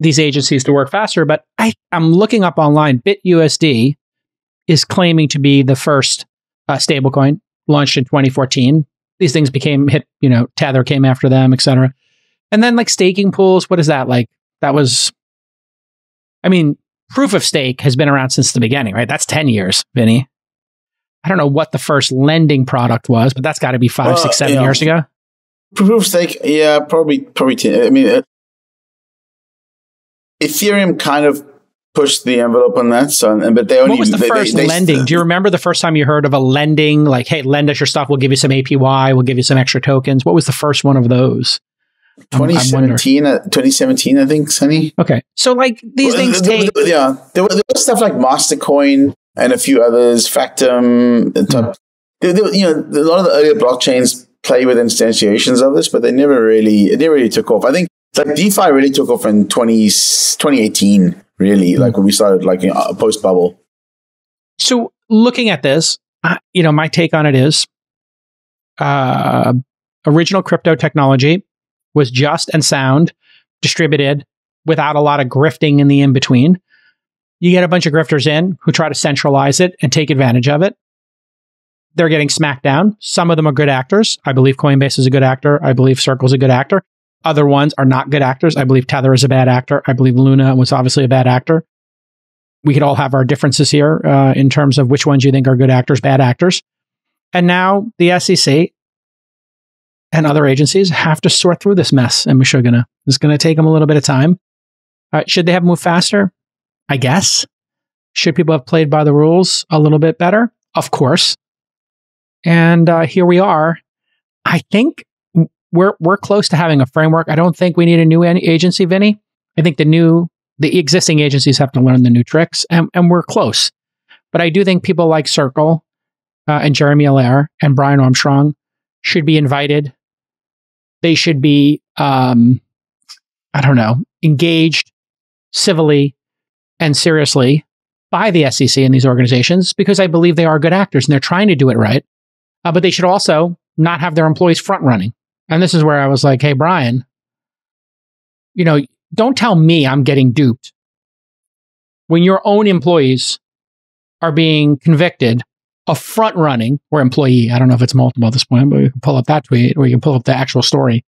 these agencies to work faster, but I, I'm looking up online. BitUSD is claiming to be the first uh, stablecoin launched in 2014. These things became hit. You know, Tether came after them, etc. And then like staking pools. What is that like? That was. I mean, proof of stake has been around since the beginning, right? That's 10 years, Vinny. I don't know what the first lending product was, but that's got to be five, Well, six, seven years ago. Proof of stake, yeah, probably, probably. Ten, I mean, uh, Ethereum kind of pushed the envelope on that. So, and- but they only. What was the they- they- first they- lending? Do you remember the first time you heard of a lending? Like, hey, lend us your stuff. We'll give you some APY. We'll give you some extra tokens. What was the first one of those? I'm- I'm 2017, uh, 2017, I think, Sunny. Okay, so like these Well, things there- there- take. there- yeah, there was, there was stuff like Mastercoin and a few others, Factom. the top. They, they, you know, a lot of the earlier blockchains play with instantiations of this, but they never really, it never really took off. I think like DeFi really took off in 20, 2018, really, like when we started like you know, post bubble. So looking at this, uh, you know, my take on it is uh, original crypto technology was just and sound, distributed without a lot of grifting in the in between. You get a bunch of grifters in who try to centralize it and take advantage of it. They're getting smacked down. Some of them are good actors. I believe Coinbase is a good actor. I believe Circle's a good actor. Other ones are not good actors. I believe Tether is a bad actor. I believe Luna was obviously a bad actor. We could all have our differences here uh, in terms of which ones you think are good actors, bad actors. And now the SEC and other agencies have to sort through this mess in Meshuggah. It's going to take them a little bit of time. Uh, should they have moved faster? I guess. Should people have played by the rules a little bit better? Of course. And uh, here we are. I think we're we're close to having a framework. I don't think we need a new agency, Vinny. I think the new the existing agencies have to learn the new tricks, and, and we're close. But I do think people like Circle uh, and Jeremy Allaire and Brian Armstrong should be invited. They should be, um, I don't know, engaged civilly and seriously by the SEC and these organizations because I believe they are good actors and they're trying to do it right. Uh, but they should also not have their employees front running. And this is where I was like, hey, Brian, you know, don't tell me I'm getting duped when your own employees are being convicted of front running or employee. I don't know if it's multiple at this point, but you can pull up that tweet or you can pull up the actual story.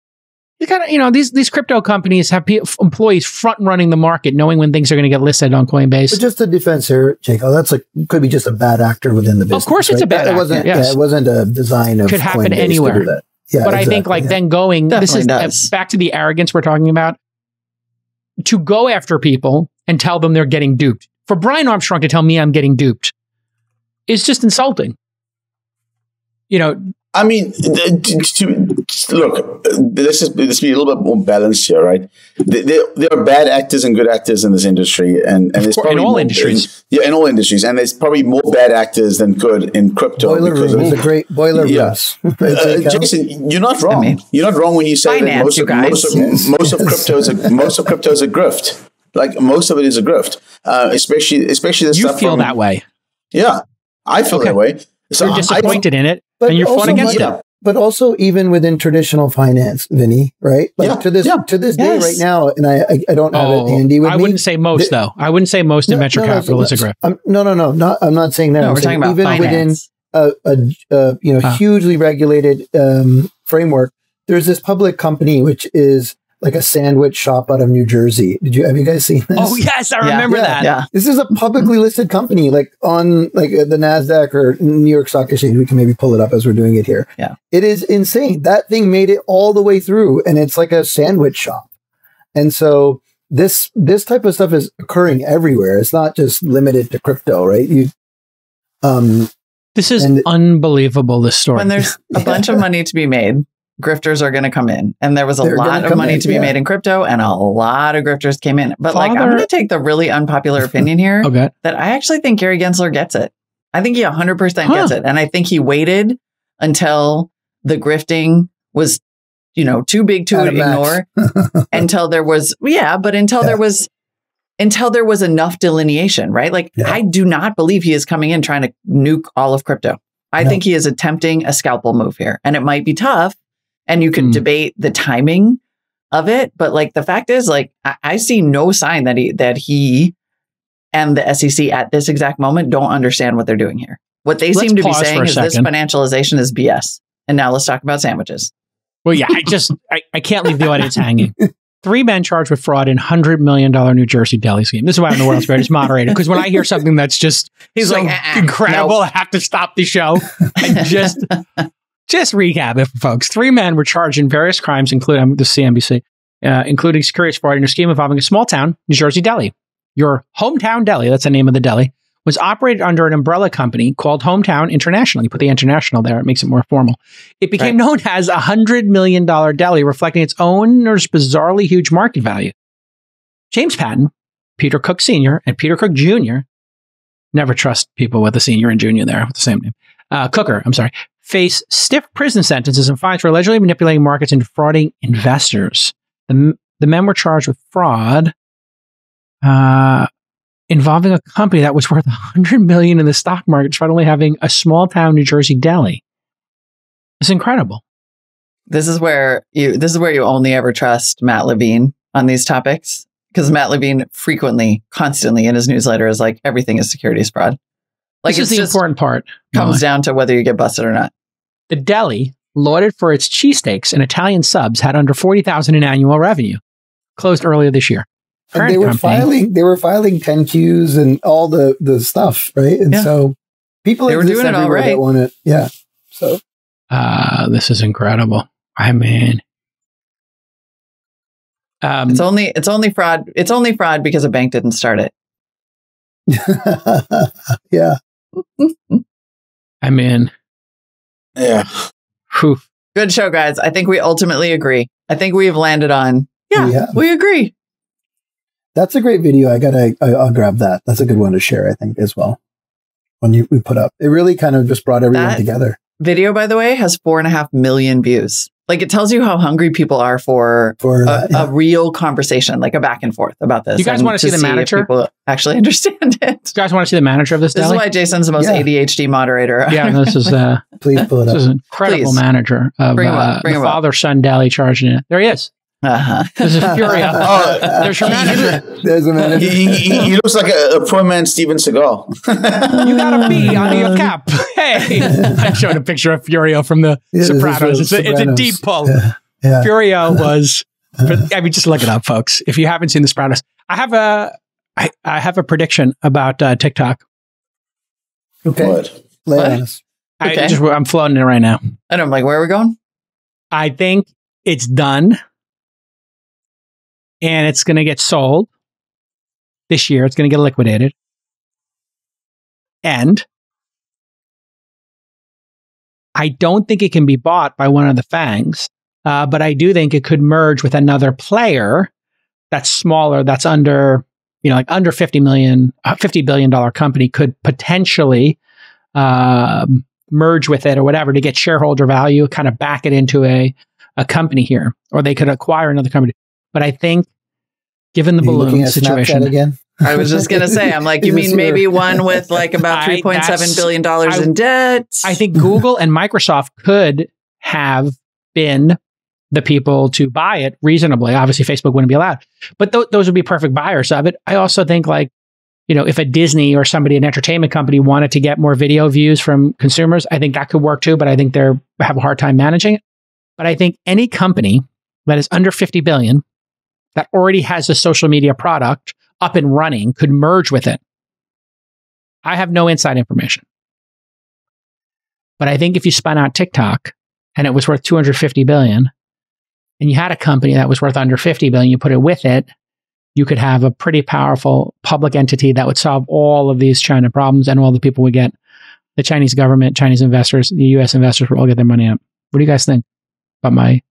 You got you know, these these crypto companies have p- employees front running the market, knowing when things are going to get listed on Coinbase. But just a defense here, Jacob. That's like could be just a bad actor within the business. Of course, it's right? a bad It wasn't. actor, yes. Yeah, it wasn't a design of Could happen Coinbase to anywhere. do that. Yeah, but I think like yeah. then going this is does. back to the arrogance we're talking about to go after people and tell them they're getting duped. For Brian Armstrong to tell me I'm getting duped is just insulting. You know, I mean, th- t- to, look, uh, let's just let's be a little bit more balanced here, right? There, there, there are bad actors and good actors in this industry, and, and there's course, in probably all more- industries. yeah, in all industries, and there's probably more bad actors than good in crypto. boiler room of- is great boiler Yeah. rooms. Uh, Jason, you're not wrong. mean, you're not wrong when you say that most of, most of Yes. most of crypto is a, most of crypto is a grift. Like most of it is a grift, uh, especially especially the you stuff feel from, that way. Yeah, I feel Okay. that way. So You're I- disappointed in it, But and you're fought against much- it. but also even within traditional finance, Vinny, right? Like Yeah, to this yeah. to this Yes. day right now, and I I, I don't have Oh, it handy with I me. wouldn't say most, The- though. I wouldn't say most in venture no, no, capital is a so- I'm, no, no, no, not. I'm not saying that. No, I'm we're saying talking about even finance. within a, a, a you know Ah. hugely regulated um, framework. There's this public company which is like a sandwich shop out of New Jersey. Did you have you guys seen this? Oh yes, I Yeah. remember Yeah. that. yeah. This is a publicly listed company, like on like the Nasdaq or New York Stock Exchange. We can maybe pull it up as we're doing it here. Yeah. it is insane. That thing made it all the way through, and it's like a sandwich shop. And so this this type of stuff is occurring everywhere. It's not just limited to crypto, right? You, um, This is unbelievable. This story. When there's a bunch of money to be made, grifters are going to come in. And there was a They're lot of money in, to be yeah. made in crypto, and a lot of grifters came in. But like, I'm going to take the really unpopular opinion here okay. that I actually think Gary Gensler gets it. I think he 100% Huh. gets it. And I think he waited until the grifting was, you know, too big to Out of max. ignore until there was, yeah, but until Yeah. there was, until there was enough delineation, right? Like, Yeah. I do not believe he is coming in trying to nuke all of crypto. I No. think he is attempting a scalpel move here, and it might be tough. And you can Hmm. debate the timing of it, but like the fact is, like I, I see no sign that he that he and the SEC at this exact moment don't understand what they're doing here. What they Let's seem to be saying is this financialization is BS. And now let's talk about sandwiches. Well, yeah, I just I, I can't leave the audience hanging. Three men charged with fraud in hundred million dollar New Jersey deli scheme. This is why I'm the world's greatest moderator. Because when I hear something that's just He's so like, "Uh-uh, incredible, nope." I have to stop the show. I just just recap it, for folks. Three men were charged in various crimes, including um, the CNBC, uh, including securities fraud in a scheme involving a small town, New Jersey deli. Your hometown deli, that's the name of the deli, was operated under an umbrella company called Hometown International. You put the international there, it makes it more formal. It became known as a $100 million deli, reflecting its owner's bizarrely huge market value. James Patten, Peter Cook Sr., and Peter Cook Jr. Never trust people with a senior and junior there with the same name. Uh, Coker, I'm sorry, face stiff prison sentences and fines for allegedly manipulating markets and defrauding investors. The, the men were charged with fraud uh, involving a company that was worth 100 million in the stock market, despite only having a small town New Jersey deli. It's incredible. This is where you this is where you only ever trust Matt Levine on these topics because Matt Levine frequently, constantly in his newsletter is like everything is securities fraud. Like this is the just important part. comes down to whether you get busted or not. The deli, lauded for its cheesesteaks and Italian subs, had under 40,000 in annual revenue. Closed earlier this year. and they were company- filing they were filing 10 Qs and all the the stuff, right? And Yeah. so people They were doing it all everywhere right. that want to yeah. So Uh, this is incredible. I mean, um, It's only it's only fraud. It's only fraud because a bank didn't start it. yeah. I mean, Yeah. whew. Good show, guys. I think we ultimately agree. I think we've landed on yeah, We we agree. That's a great video. I gotta I, I'll grab that. That's a good one to share, I think, as well. When you we put up. It really kind of just brought everyone That- together. Video, by the way, has four and a half million views. Like it tells you how hungry people are for For a, yeah. a real conversation, like a back and forth about this. You guys wanna see the if manager? People actually understand it. you guys want to see the manager of this This is why Jason's the most Yeah. ADHD moderator. yeah, this is uh, Please pull it up. this up. is an incredible Please. manager of Bring him up, uh, the father son deli charging it. There he is. Uh-huh. This is Furio. Oh, There's your manager. There's a manager. he, he, he looks like a, a poor man Steven Seagal. You got a B under your cap. Hey, I'm showing a picture of Furio from the Yeah, this is Sopranos. from It's a, it's a deep pull. Yeah. yeah. Furio was. I mean, just look it up, folks. If you haven't seen the Sopranos, I have a, I, I have a prediction about uh, TikTok. Okay. What? Lay it What? on us. I Okay. just, I'm floating it right now. And I'm like, where are we going? I think it's done, and it's going to get sold this year. It's going to get liquidated, and I don't think it can be bought by one of the FAANGs, uh, but I do think it could merge with another player that's smaller, that's under, you know, like under 50 million, uh, 50 billion dollar company could potentially um, merge with it or whatever to get shareholder value, kind of back it into a, a company here, or they could acquire another company. But I think, given the Are balloon situation, Snapchat again? I was just gonna say, I'm like, you mean maybe your- one with like about I- three point seven that's- billion dollars in debt? I think Google and Microsoft could have been the people to buy it reasonably. Obviously, Facebook wouldn't be allowed, but th- those would be perfect buyers of it. I also think, like, you know, if a Disney or somebody, an entertainment company, wanted to get more video views from consumers, I think that could work too. But I think they're have a hard time managing it. But I think any company that is under 50 billion that already has a social media product up and running could merge with it. I have no inside information. But I think if you spun out TikTok and it was worth 250 billion and you had a company that was worth under 50 billion, you put it with it, you could have a pretty powerful public entity that would solve all of these China problems and all the people would get the Chinese government, Chinese investors, the US investors would all get their money out. What do you guys think about my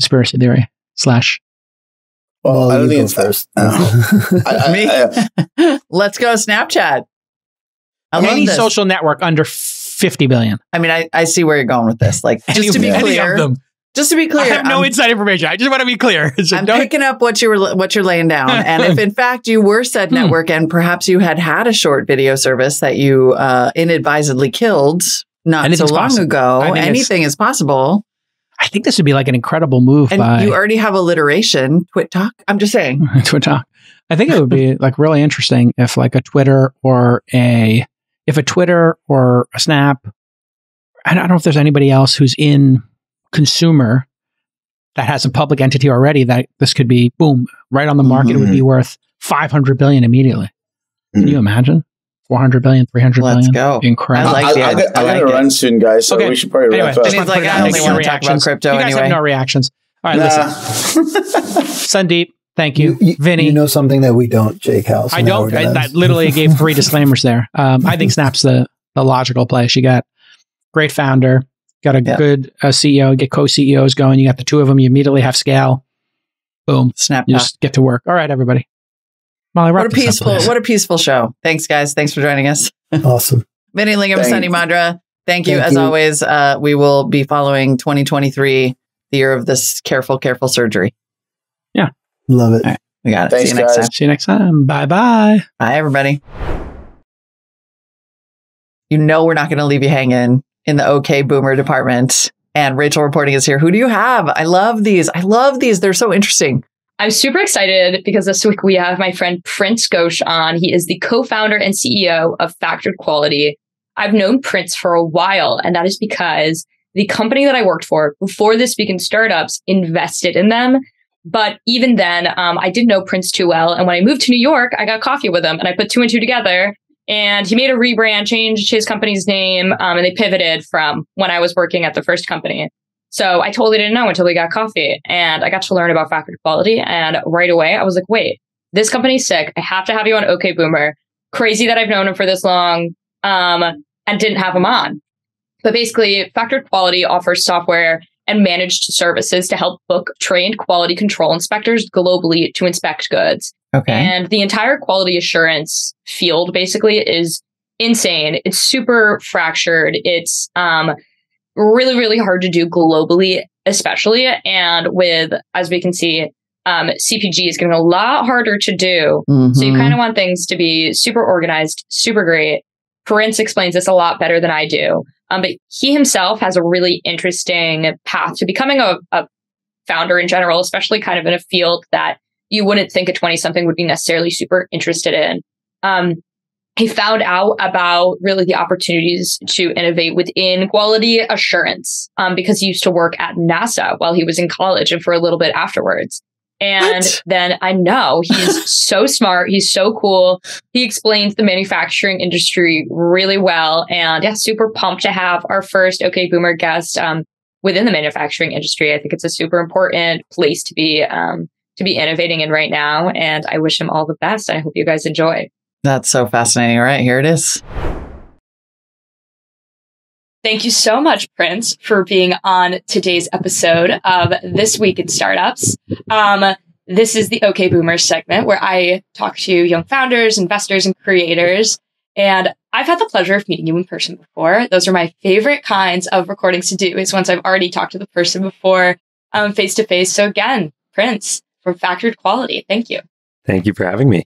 conspiracy theory slash Well, I don't you think go it's first. I, I, Me? I- Let's go Snapchat. I any this. social network under 50 billion? I mean, I, I see where you're going with this. Like, just Any- to be any clear, of them. just to be clear, I have no I'm, inside information. I just want to be clear. So I'm picking up what you were what you're laying down, and if in fact you were said Hmm. network, and perhaps you had had a short video service that you uh, inadvisedly killed not Anything's so long possible. Ago, anything is possible. I think this would be like an incredible move And by you already have alliteration, twit talk. I'm just saying. Twitter. I think it would be like really interesting if like a Twitter or a if a Twitter or a Snap. I don't know if there's anybody else who's in consumer that has a public entity already that this could be boom right on the market. It would be mm-hmm. worth 500 billion immediately. Can you mm-hmm. imagine? 400 billion, 300 Let's billion. go. Incredible. I like I, the I, idea. got- I I gotta it. run soon, guys. So Okay. we should probably Anyway, wrap up. Like, I only Any want to talk about reactions? crypto You guys anyway. have no reactions. All right, listen. Nah. Sundeep, thank you. you, you, Vinny. you know something that we don't, Jake House. I don't. I, that literally gave three disclaimers there. Um, I think Snap's the, the logical place. You got great founder, got a Yeah. good uh, CEO, get co CEOs going. You got the two of them. You immediately have scale. Boom. Snap You just get to work. All right, everybody. Molly, What a peaceful, what a peaceful show. Thanks, guys. Thanks for joining us. Awesome. Vinny Lingham, Thanks. Sunny Madra. Thank you. Thank As you. always, uh, we will be following 2023, the year of this careful, careful surgery. Yeah. Love it. All right. We got it. Thanks, See you next guys. time. See you next time. Bye bye. Bye, everybody. You know we're not going to leave you hanging in the OK Boomer department. And Rachel reporting is here. Who do you have? I love these. I love these. They're so interesting. I'm super excited because this week we have my friend Prince Ghosh on. He is the co-founder and CEO of Factored Quality. I've known Prince for a while, and that is because the company that I worked for before this week in startups invested in them. But even then, um, I didn't know Prince too well. And when I moved to New York, I got coffee with him and I put two and two together. And he made a rebrand, changed his company's name, um, and they pivoted from when I was working at the first company. So I totally didn't know until we got coffee and I got to learn about factored quality. And right away, I was like, wait, this company's sick. I have to have you on OK Boomer. Crazy that I've known him for this long um, and didn't have him on. But basically, factored quality offers software and managed services to help book trained quality control inspectors globally to inspect goods. Okay. And the entire quality assurance field basically is insane. It's super fractured. It's um, really, really hard to do globally, especially. And with, as we can see, um, CPG is getting a lot harder to do. So you Mhm. kind of want things to be super organized, super great. Prince explains this a lot better than I do. Um, but he himself has a really interesting path to becoming a, a founder in general, especially kind of in a field that you wouldn't think a 20 something would be necessarily super interested in. Um, he found out about really the opportunities to innovate within quality assurance um, because he used to work at NASA while he was in college and for a little bit afterwards. And What? then I know he's so smart. He's so cool. He explains the manufacturing industry really well. And yeah, super pumped to have our first OK Boomer guest um, within the manufacturing industry. I think it's a super important place to be um, to be innovating in right now. And I wish him all the best. I hope you guys enjoy. That's so fascinating. All right, here it is. Thank you so much, Prince, for being on today's episode of This Week in Startups. Um, this is the OK Boomers segment where I talk to young founders, investors, and creators. And I've had the pleasure of meeting you in person before. Those are my favorite kinds of recordings to do is once I've already talked to the person before um, face to face. So again, Prince from Factored Quality. Thank you. Thank you for having me.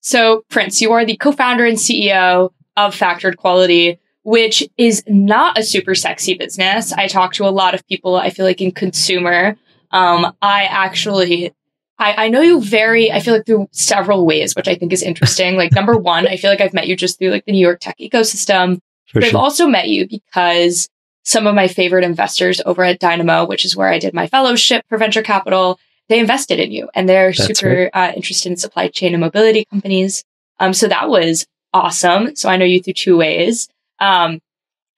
So, Prince, you are the co founder and CEO of Factored Quality, which is not a super sexy business. I talk to a lot of people, I feel like in consumer. Um, I actually, I, I know you very, I feel like through several ways, which I think is interesting. Like, number one, I feel like I've met you just through like the New York tech ecosystem. For But I've also met you because some of my favorite investors over at Dynamo, which is where I did my fellowship for venture capital, they invested in you and they're That's super uh, interested in supply chain and mobility companies. Um, so that was awesome. So I know you through two ways. Um,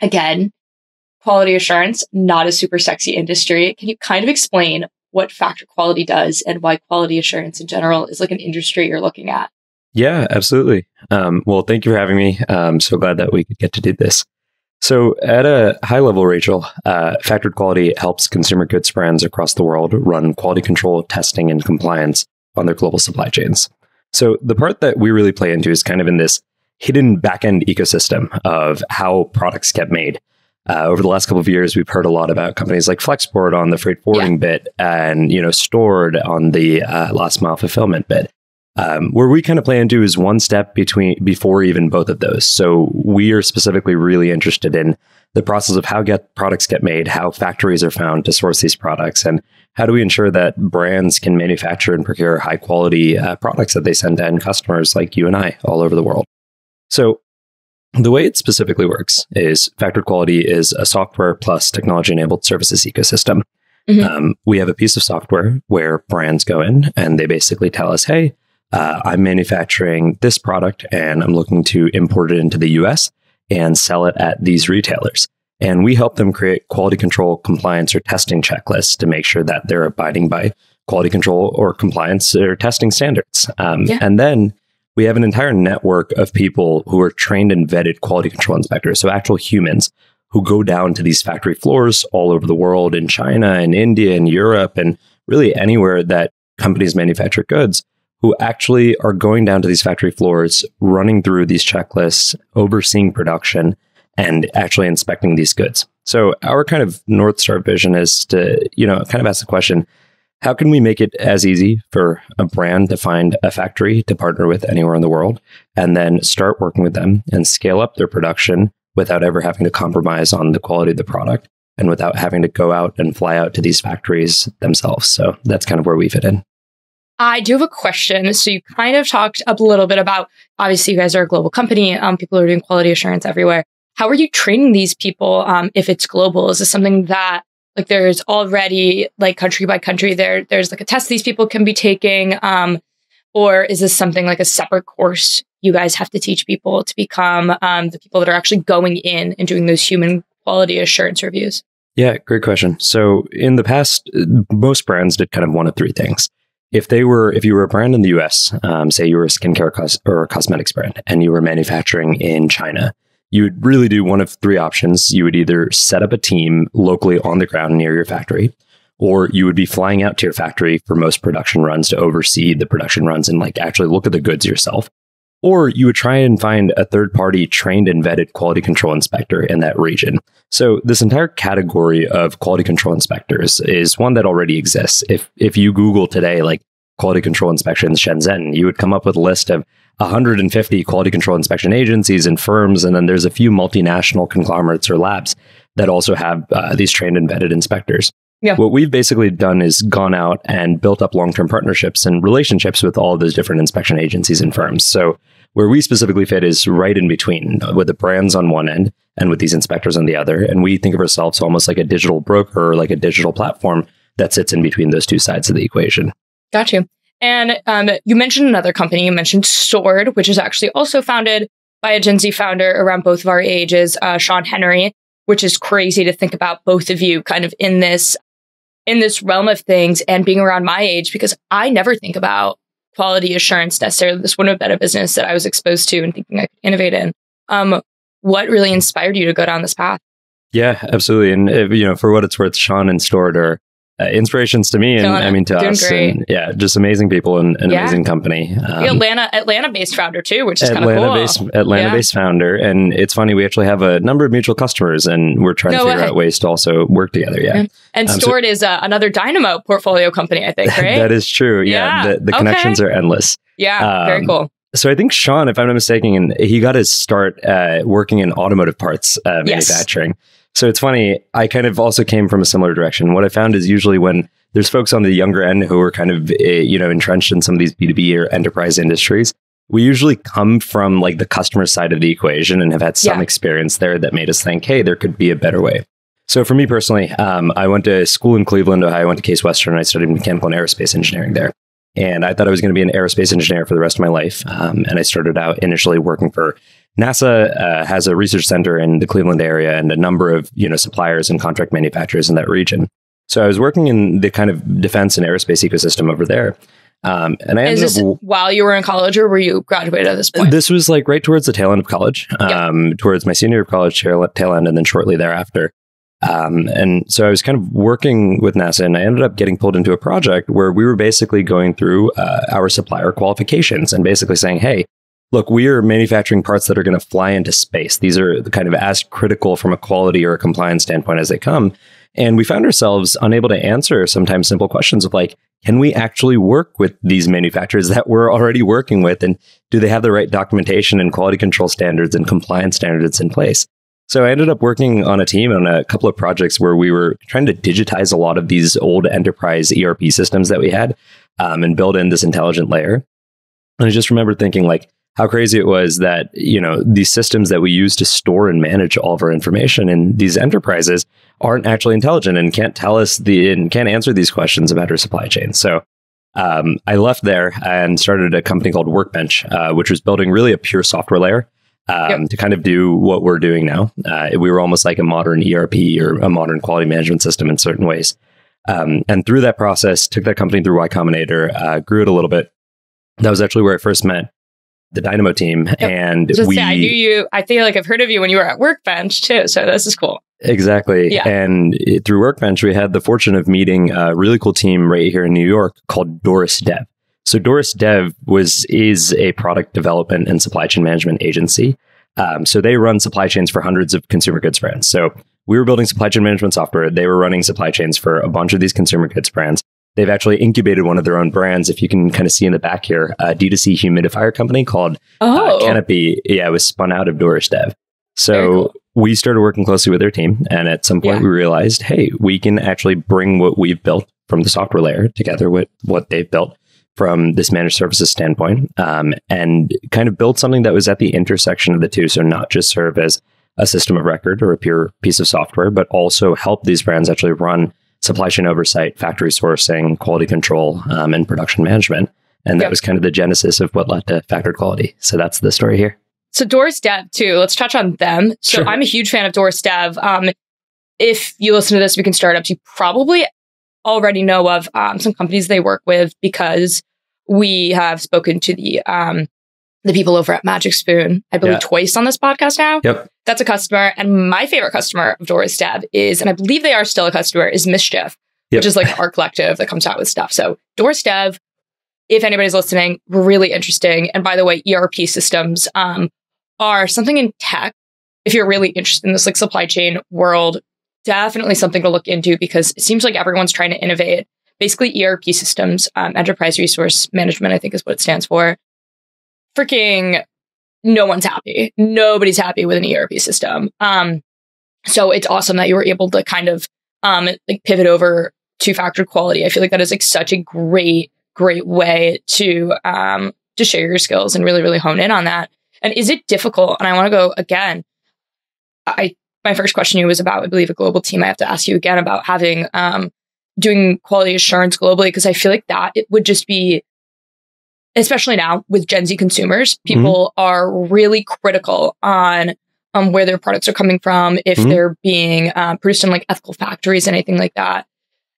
again, quality assurance, not a super sexy industry. Can you kind of explain what factor quality does and why quality assurance in general is like an industry you're looking at? Yeah, absolutely. Um, well, thank you for having me. I'm so glad that we could get to do this. So, at a high level, Rachel, uh, Factored Quality helps consumer goods brands across the world run quality control, testing, and compliance on their global supply chains. So, the part that we really play into is kind of in this hidden backend ecosystem of how products get made. Uh, over the last couple of years, we've heard a lot about companies like Flexport on the freight forwarding bit, and you know, Stord on the uh, last mile fulfillment bit. Um, where we kind of play into is one step between before even both of those. So we are specifically really interested in the process of how get products get made, how factories are found to source these products, and how do we ensure that brands can manufacture and procure high quality uh, products that they send to end customers like you and I all over the world. So the way it specifically works is Factored Quality is a software plus technology enabled services ecosystem. Mhm. Um, we have a piece of software where brands go in and they basically tell us, hey, uh, I'm manufacturing this product and I'm looking to import it into the US and sell it at these retailers. And we help them create quality control, compliance, or testing checklists to make sure that they're abiding by quality control or compliance or testing standards. Um, Yeah. And then we have an entire network of people who are trained and vetted quality control inspectors, so actual humans who go down to these factory floors all over the world in China and India and Europe and really anywhere that companies manufacture goods who actually are going down to these factory floors, running through these checklists, overseeing production, and actually inspecting these goods. So our kind of North Star vision is to, you know, kind of ask the question, how can we make it as easy for a brand to find a factory to partner with anywhere in the world and then start working with them and scale up their production without ever having to compromise on the quality of the product and without having to go out and fly out to these factories themselves. So that's kind of where we fit in. I do have a question. So you kind of talked a little bit about obviously you guys are a global company. Um, people are doing quality assurance everywhere. How are you training these people um, if it's global? Is this something that like there's already like country by country there there's like a test these people can be taking um, or is this something like a separate course you guys have to teach people to become um, the people that are actually going in and doing those human quality assurance reviews? Yeah, great question. So in the past, most brands did kind of one of three things. If they were, if you were a brand in the U.S., um, say you were a skincare cos- or a cosmetics brand, and you were manufacturing in China, you would really do one of three options. You would either set up a team locally on the ground near your factory, or you would be flying out to your factory for most production runs to oversee the production runs and like actually look at the goods yourself. Or you would try and find a third party trained and vetted quality control inspector in that region. So this entire category of quality control inspectors is one that already exists. If if you Google today like quality control inspection Shenzhen, you would come up with a list of 150 quality control inspection agencies and firms, and then there's a few multinational conglomerates or labs that also have uh, these trained and vetted inspectors. Yeah. What we've basically done is gone out and built up long term partnerships and relationships with all those different inspection agencies and firms. So, where we specifically fit is right in between uh, with the brands on one end and with these inspectors on the other. And we think of ourselves almost like a digital broker or like a digital platform that sits in between those two sides of the equation. Got you. And um, you mentioned another company. You mentioned Stord, which is actually also founded by a Gen Z founder around both of our ages, uh, Sean Henry, which is crazy to think about both of you kind of in this in this realm of things and being around my age because I never think about quality assurance necessarily. This wouldn't have been a business that I was exposed to and thinking I could innovate in. Um, what really inspired you to go down this path? Yeah, absolutely. And if, you know, for what it's worth, Sean and Stord are uh, inspirations to me and I mean to us. And yeah, just amazing people and an Yeah. amazing company. Um, Atlanta Atlanta based founder too, which is kind of Atlanta cool. based Atlanta Yeah. based founder. And it's funny, we actually have a number of mutual customers and we're trying No to figure out ways to also work together. Yeah. Yeah. And Um, so- Stord is uh, another Dynamo portfolio company, I think, right? that is true. Yeah. Yeah. The, the Okay. connections are endless. yeah, very um, cool. So I think Sean, if I'm not mistaken, and he got his start uh, working in automotive parts uh, Yes. manufacturing. So it's funny. I kind of also came from a similar direction. What I found is usually when there's folks on the younger end who are kind of uh, you know entrenched in some of these B2B or enterprise industries, we usually come from like the customer side of the equation and have had some Yeah. experience there that made us think, hey, there could be a better way. So for me personally, um, I went to school in Cleveland, Ohio. I went to Case Western. I studied mechanical and aerospace engineering there. And I thought I was going to be an aerospace engineer for the rest of my life. Um, and I started out initially working for NASA. Uh, has a research center in the Cleveland area and a number of you know suppliers and contract manufacturers in that region. So I was working in the kind of defense and aerospace ecosystem over there. Um, and I Is ended this up while you were in college or were you graduated at this point? this was like right towards the tail end of college, um, towards my senior year of college, tail, tail end, and then shortly thereafter. Um, and so I was kind of working with NASA, and I ended up getting pulled into a project where we were basically going through uh, our supplier qualifications and basically saying, "Hey, look, we are manufacturing parts that are going to fly into space. These are kind of as critical from a quality or a compliance standpoint as they come." And we found ourselves unable to answer sometimes simple questions of like, can we actually work with these manufacturers that we're already working with? And do they have the right documentation and quality control standards and compliance standards in place? So I ended up working on a team on a couple of projects where we were trying to digitize a lot of these old enterprise ERP systems that we had um, and build in this intelligent layer. And I just remember thinking like how crazy it was that, you know, these systems that we use to store and manage all of our information in these enterprises aren't actually intelligent and can't tell us the and can't answer these questions about our supply chain. So um, I left there and started a company called Workbench, uh, which was building really a pure software layer um, to kind of do what we're doing now. Uh, we were almost like a modern ERP or a modern quality management system in certain ways. Um, and through that process, took that company through Y Combinator, uh, grew it a little bit. That was actually where I first met the Dynamo team, and Just we say, I knew you. I feel like I've heard of you when you were at Workbench too. So this is cool. Exactly. Yeah. And it- through Workbench, we had the fortune of meeting a really cool team right here in New York called Doris Dev. So Doris Dev was is a product development and supply chain management agency. Um, so they run supply chains for hundreds of consumer goods brands. So we were building supply chain management software. They were running supply chains for a bunch of these consumer goods brands. They've actually incubated one of their own brands. If you can kind of see in the back here, a D2C humidifier company called uh, Oh, Canopy. Yeah, it was spun out of Doris Dev. So cool. we started working closely with their team. And at some point, Yeah. we realized, hey, we can actually bring what we've built from the software layer together with what they've built from this managed services standpoint um, and kind of build something that was at the intersection of the two. So, not just serve as a system of record or a pure piece of software, but also help these brands actually run supply chain oversight, factory sourcing, quality control, um, and production management. And that Yep. was kind of the genesis of what led to factored quality. So, that's the story here. So Doris Dev too. Let's touch on them. So Sure. I'm a huge fan of Doris Dev. Um, if you listen to this Week in Startups, you probably already know of um, some companies they work with because we have spoken to the um, the people over at Magic Spoon, I believe Yeah. twice on this podcast now. Yep. That's a customer. And my favorite customer of Doris Dev is, and I believe they are still a customer, is MSCHF, Yep. which is like our collective that comes out with stuff. So Doris Dev, if anybody's listening, really interesting. And by the way, ERP systems um, are something in tech. If you're really interested in this like supply chain world, definitely something to look into because it seems like everyone's trying to innovate. Basically, ERP systems, um, enterprise resource management, I think is what it stands for. Freaking no one's happy. Nobody's happy with an ERP system. Um, so it's awesome that you were able to kind of um, like pivot over to factor quality. I feel like that is like such a great, great way to um, to share your skills and really, really hone in on that. And is it difficult? And I want to go again. I my first question to you was about, I believe, a global team. I have to ask you again about having um, doing quality assurance globally because I feel like that it would just be, especially now with Gen Z consumers, people are really critical on um, where their products are coming from, if Mhm. they're being um, produced in like ethical factories, and anything like that.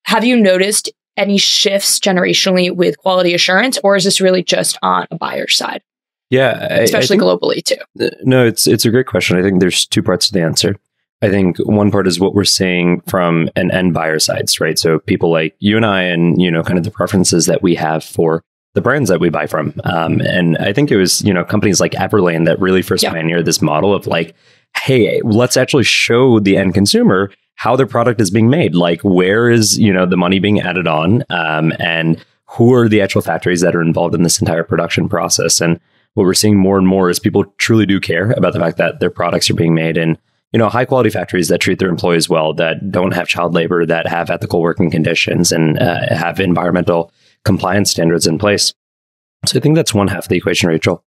Have you noticed any shifts generationally with quality assurance, or is this really just on a buyer's side, Yeah. I- I especially think- globally too? Uh, No, it's it's a great question. I think there's two parts to the answer. I think one part is what we're seeing from an end buyer sides, right? So people like you and I, and you know, kind of the preferences that we have for the brands that we buy from. Um, and I think it was you know companies like Everlane that really first Yeah. pioneered this model of like, hey, let's actually show the end consumer how their product is being made. Like, where is you know the money being added on, um, and who are the actual factories that are involved in this entire production process, and what we're seeing more and more is people truly do care about the fact that their products are being made in you know high quality factories that treat their employees well that don't have child labor that have ethical working conditions and uh, have environmental compliance standards in place so i think that's one half of the equation rachel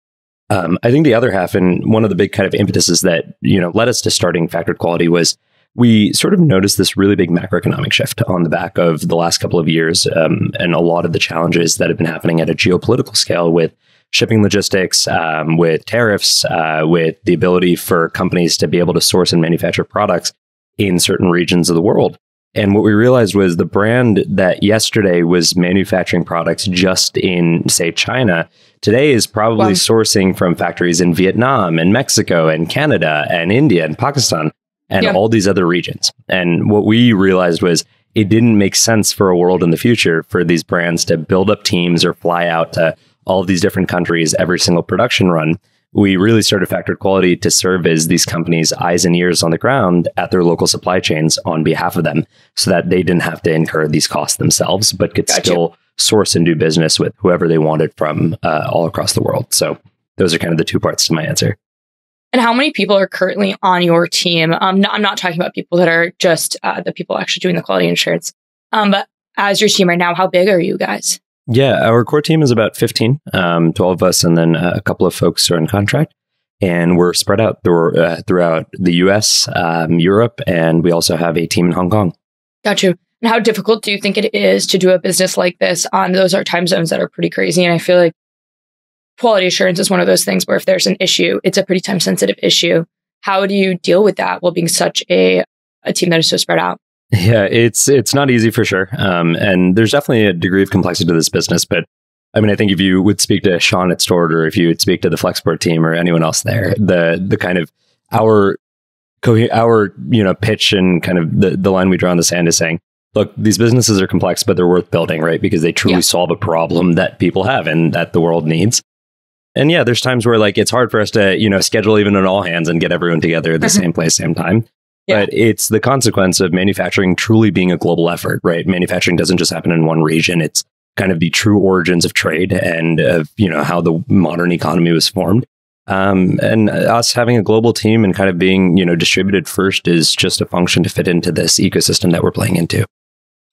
um, i think the other half and one of the big kind of impetuses that you know led us to starting factored quality was we sort of noticed this really big macroeconomic shift on the back of the last couple of years um, and a lot of the challenges that have been happening at a geopolitical scale with shipping logistics, um, with tariffs, uh, with the ability for companies to be able to source and manufacture products in certain regions of the world. And what we realized was the brand that yesterday was manufacturing products just in, say, China, today is probably Wow. sourcing from factories in Vietnam and Mexico and Canada and India and Pakistan and Yeah. all these other regions. And what we realized was it didn't make sense for a world in the future for these brands to build up teams or fly out to all of these different countries every single production run. We really started Factored Quality to serve as these companies' eyes and ears on the ground at their local supply chains on behalf of them so that they didn't have to incur these costs themselves, but could Gotcha. still source and do business with whoever they wanted from uh, all across the world. So those are kind of the two parts to my answer. And how many people are currently on your team? Um, no, I'm not talking about people that are just uh, the people actually doing the quality insurance. Um, but as your team right now, how big are you guys? Yeah, our core team is about 15, um, 12 of us, and then a couple of folks are in contract. And we're spread out uh, throughout the US, um, Europe, and we also have a team in Hong Kong. Got you. And how difficult do you think it is to do a business like this on those are time zones that are pretty crazy? And I feel like quality assurance is one of those things where if there's an issue, it's a pretty time sensitive issue. How do you deal with that while being such a, a team that is so spread out? Yeah, it's it's not easy for sure, um, and there's definitely a degree of complexity to this business. But I mean, I think if you would speak to Sean at Stord, or if you would speak to the Flexport team or anyone else there, the the kind of our co- our you know pitch and kind of the the line we draw in the sand is saying look, these businesses are complex, but they're worth building, right? Because they truly Yeah. solve a problem that people have and that the world needs. And yeah, there's times where like it's hard for us to, you know, schedule even an all hands and get everyone together at the Mhm. same place, same time. Yeah. But it's the consequence of manufacturing truly being a global effort, right? Manufacturing doesn't just happen in one region. It's kind of the true origins of trade and of, you know, how the modern economy was formed. Um, and us having a global team and kind of being, you know, distributed first is just a function to fit into this ecosystem that we're playing into.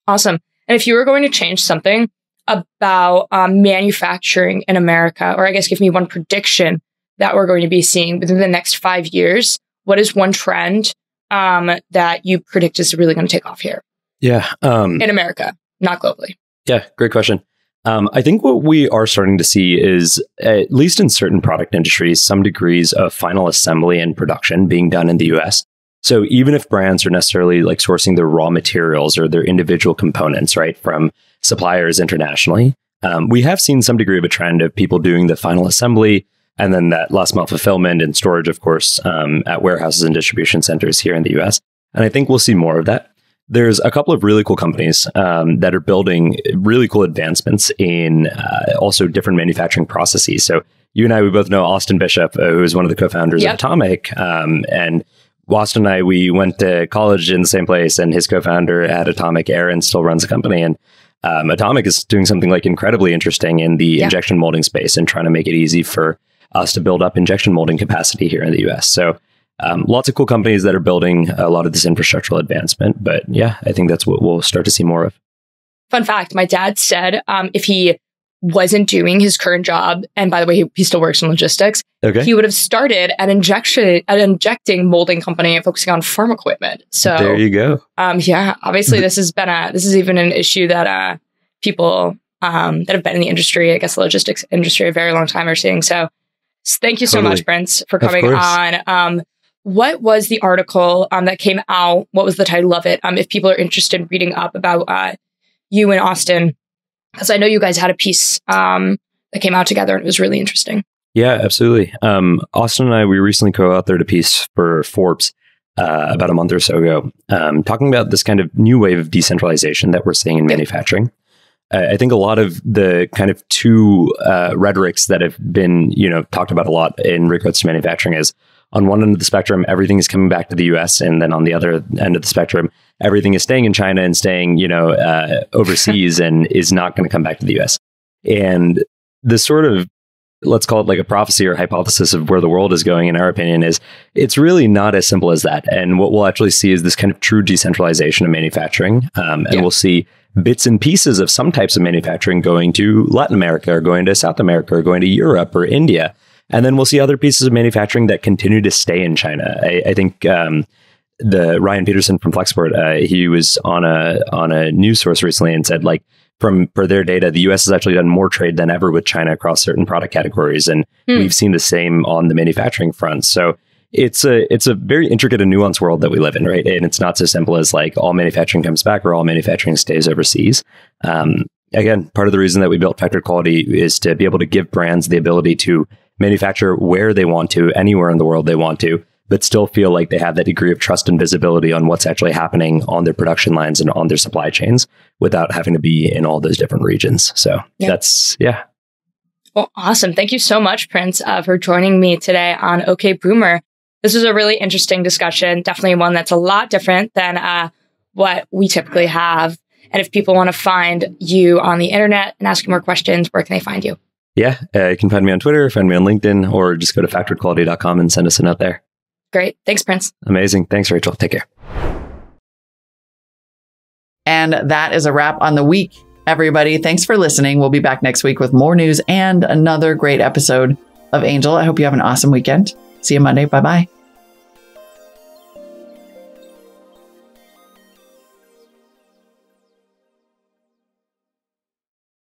Awesome. And if you were going to change something about um, manufacturing in America, or I guess give me one prediction that we're going to be seeing within the next five years, what is one trend um, that you predict is really going to take off here Yeah. Um, in America, not globally? Yeah, great question. Um, I think what we are starting to see is, at least in certain product industries, some degrees of final assembly and production being done in the US. So even if brands are necessarily like sourcing their raw materials or their individual components, right, from suppliers internationally, um, we have seen some degree of a trend of people doing the final assembly and then that last mile fulfillment and storage, of course, um, at warehouses and distribution centers here in the US. And I think we'll see more of that there's a couple of really cool companies um, that are building really cool advancements in uh, also different manufacturing processes. So you and I, we both know Austin Bishop, uh, who is one of the co-founders Yep. of Atomic, um, and Austin and I, we went to college in the same place, and his co-founder at Atomic, Aaron, still runs the company, and um, Atomic is doing something like incredibly interesting in the Yeah. injection molding space and trying to make it easy for us to build up injection molding capacity here in the U.S. So um, lots of cool companies that are building a lot of this infrastructural advancement. But yeah, I think that's what we'll start to see more of. Fun fact my dad said um, if he wasn't doing his current job, and by the way, he, he still works in logistics, Okay. he would have started an injection, an injecting molding company focusing on farm equipment. So there you go. Um, yeah, obviously this has been a this is even an issue that uh people um that have been in the industry, I guess the logistics industry a very long time are seeing. So thank you so much, Prince, for coming on. Um what was the article um that came out? What was the title of it? Um if people are interested in reading up about uh you and Austin, because I know you guys had a piece um that came out together and it was really interesting. Yeah, absolutely. Um, Austin and I, we recently co-authored a piece for Forbes uh, about a month or so ago, um, talking about this kind of new wave of decentralization that we're seeing in manufacturing. I think a lot of the kind of two uh, rhetorics that have been, you know, talked about a lot in regards to manufacturing is on one end of the spectrum, everything is coming back to the U.S., and then on the other end of the spectrum, everything is staying in China and staying, you know, uh, overseas and is not going to come back to the U.S. And the sort of let's call it like a prophecy or hypothesis of where the world is going, in our opinion, is it's really not as simple as that. And what we'll actually see is this kind of true decentralization of manufacturing. Um, and Yeah. we'll see bits and pieces of some types of manufacturing going to Latin America or going to South America or going to Europe or India. And then we'll see other pieces of manufacturing that continue to stay in China. I, I think um, the Ryan Peterson from Flexport, uh, he was on a on a news source recently and said like from for their data, the U.S. has actually done more trade than ever with China across certain product categories, and Hmm. we've seen the same on the manufacturing front. So it's a it's a very intricate and nuanced world that we live in, right? And it's not so simple as like all manufacturing comes back or all manufacturing stays overseas. Um, again, part of the reason that we built Factored Quality is to be able to give brands the ability to manufacture where they want to, anywhere in the world they want to, but still feel like they have that degree of trust and visibility on what's actually happening on their production lines and on their supply chains without having to be in all those different regions. So Yeah. that's, yeah. Well, awesome. Thank you so much, Prince, uh, for joining me today on OK Boomer. This was a really interesting discussion. Definitely one that's a lot different than uh, what we typically have. And if people want to find you on the internet and ask you more questions, where can they find you? Yeah. Uh, you can find me on Twitter, find me on LinkedIn, or just go to factoredquality.com and send us a note there. Great. Thanks, Prince. Amazing. Thanks, Rachel. Take care. And that is a wrap on the week, everybody. Thanks for listening. We'll be back next week with more news and another great episode of Angel. I hope you have an awesome weekend. See you Monday. Bye bye.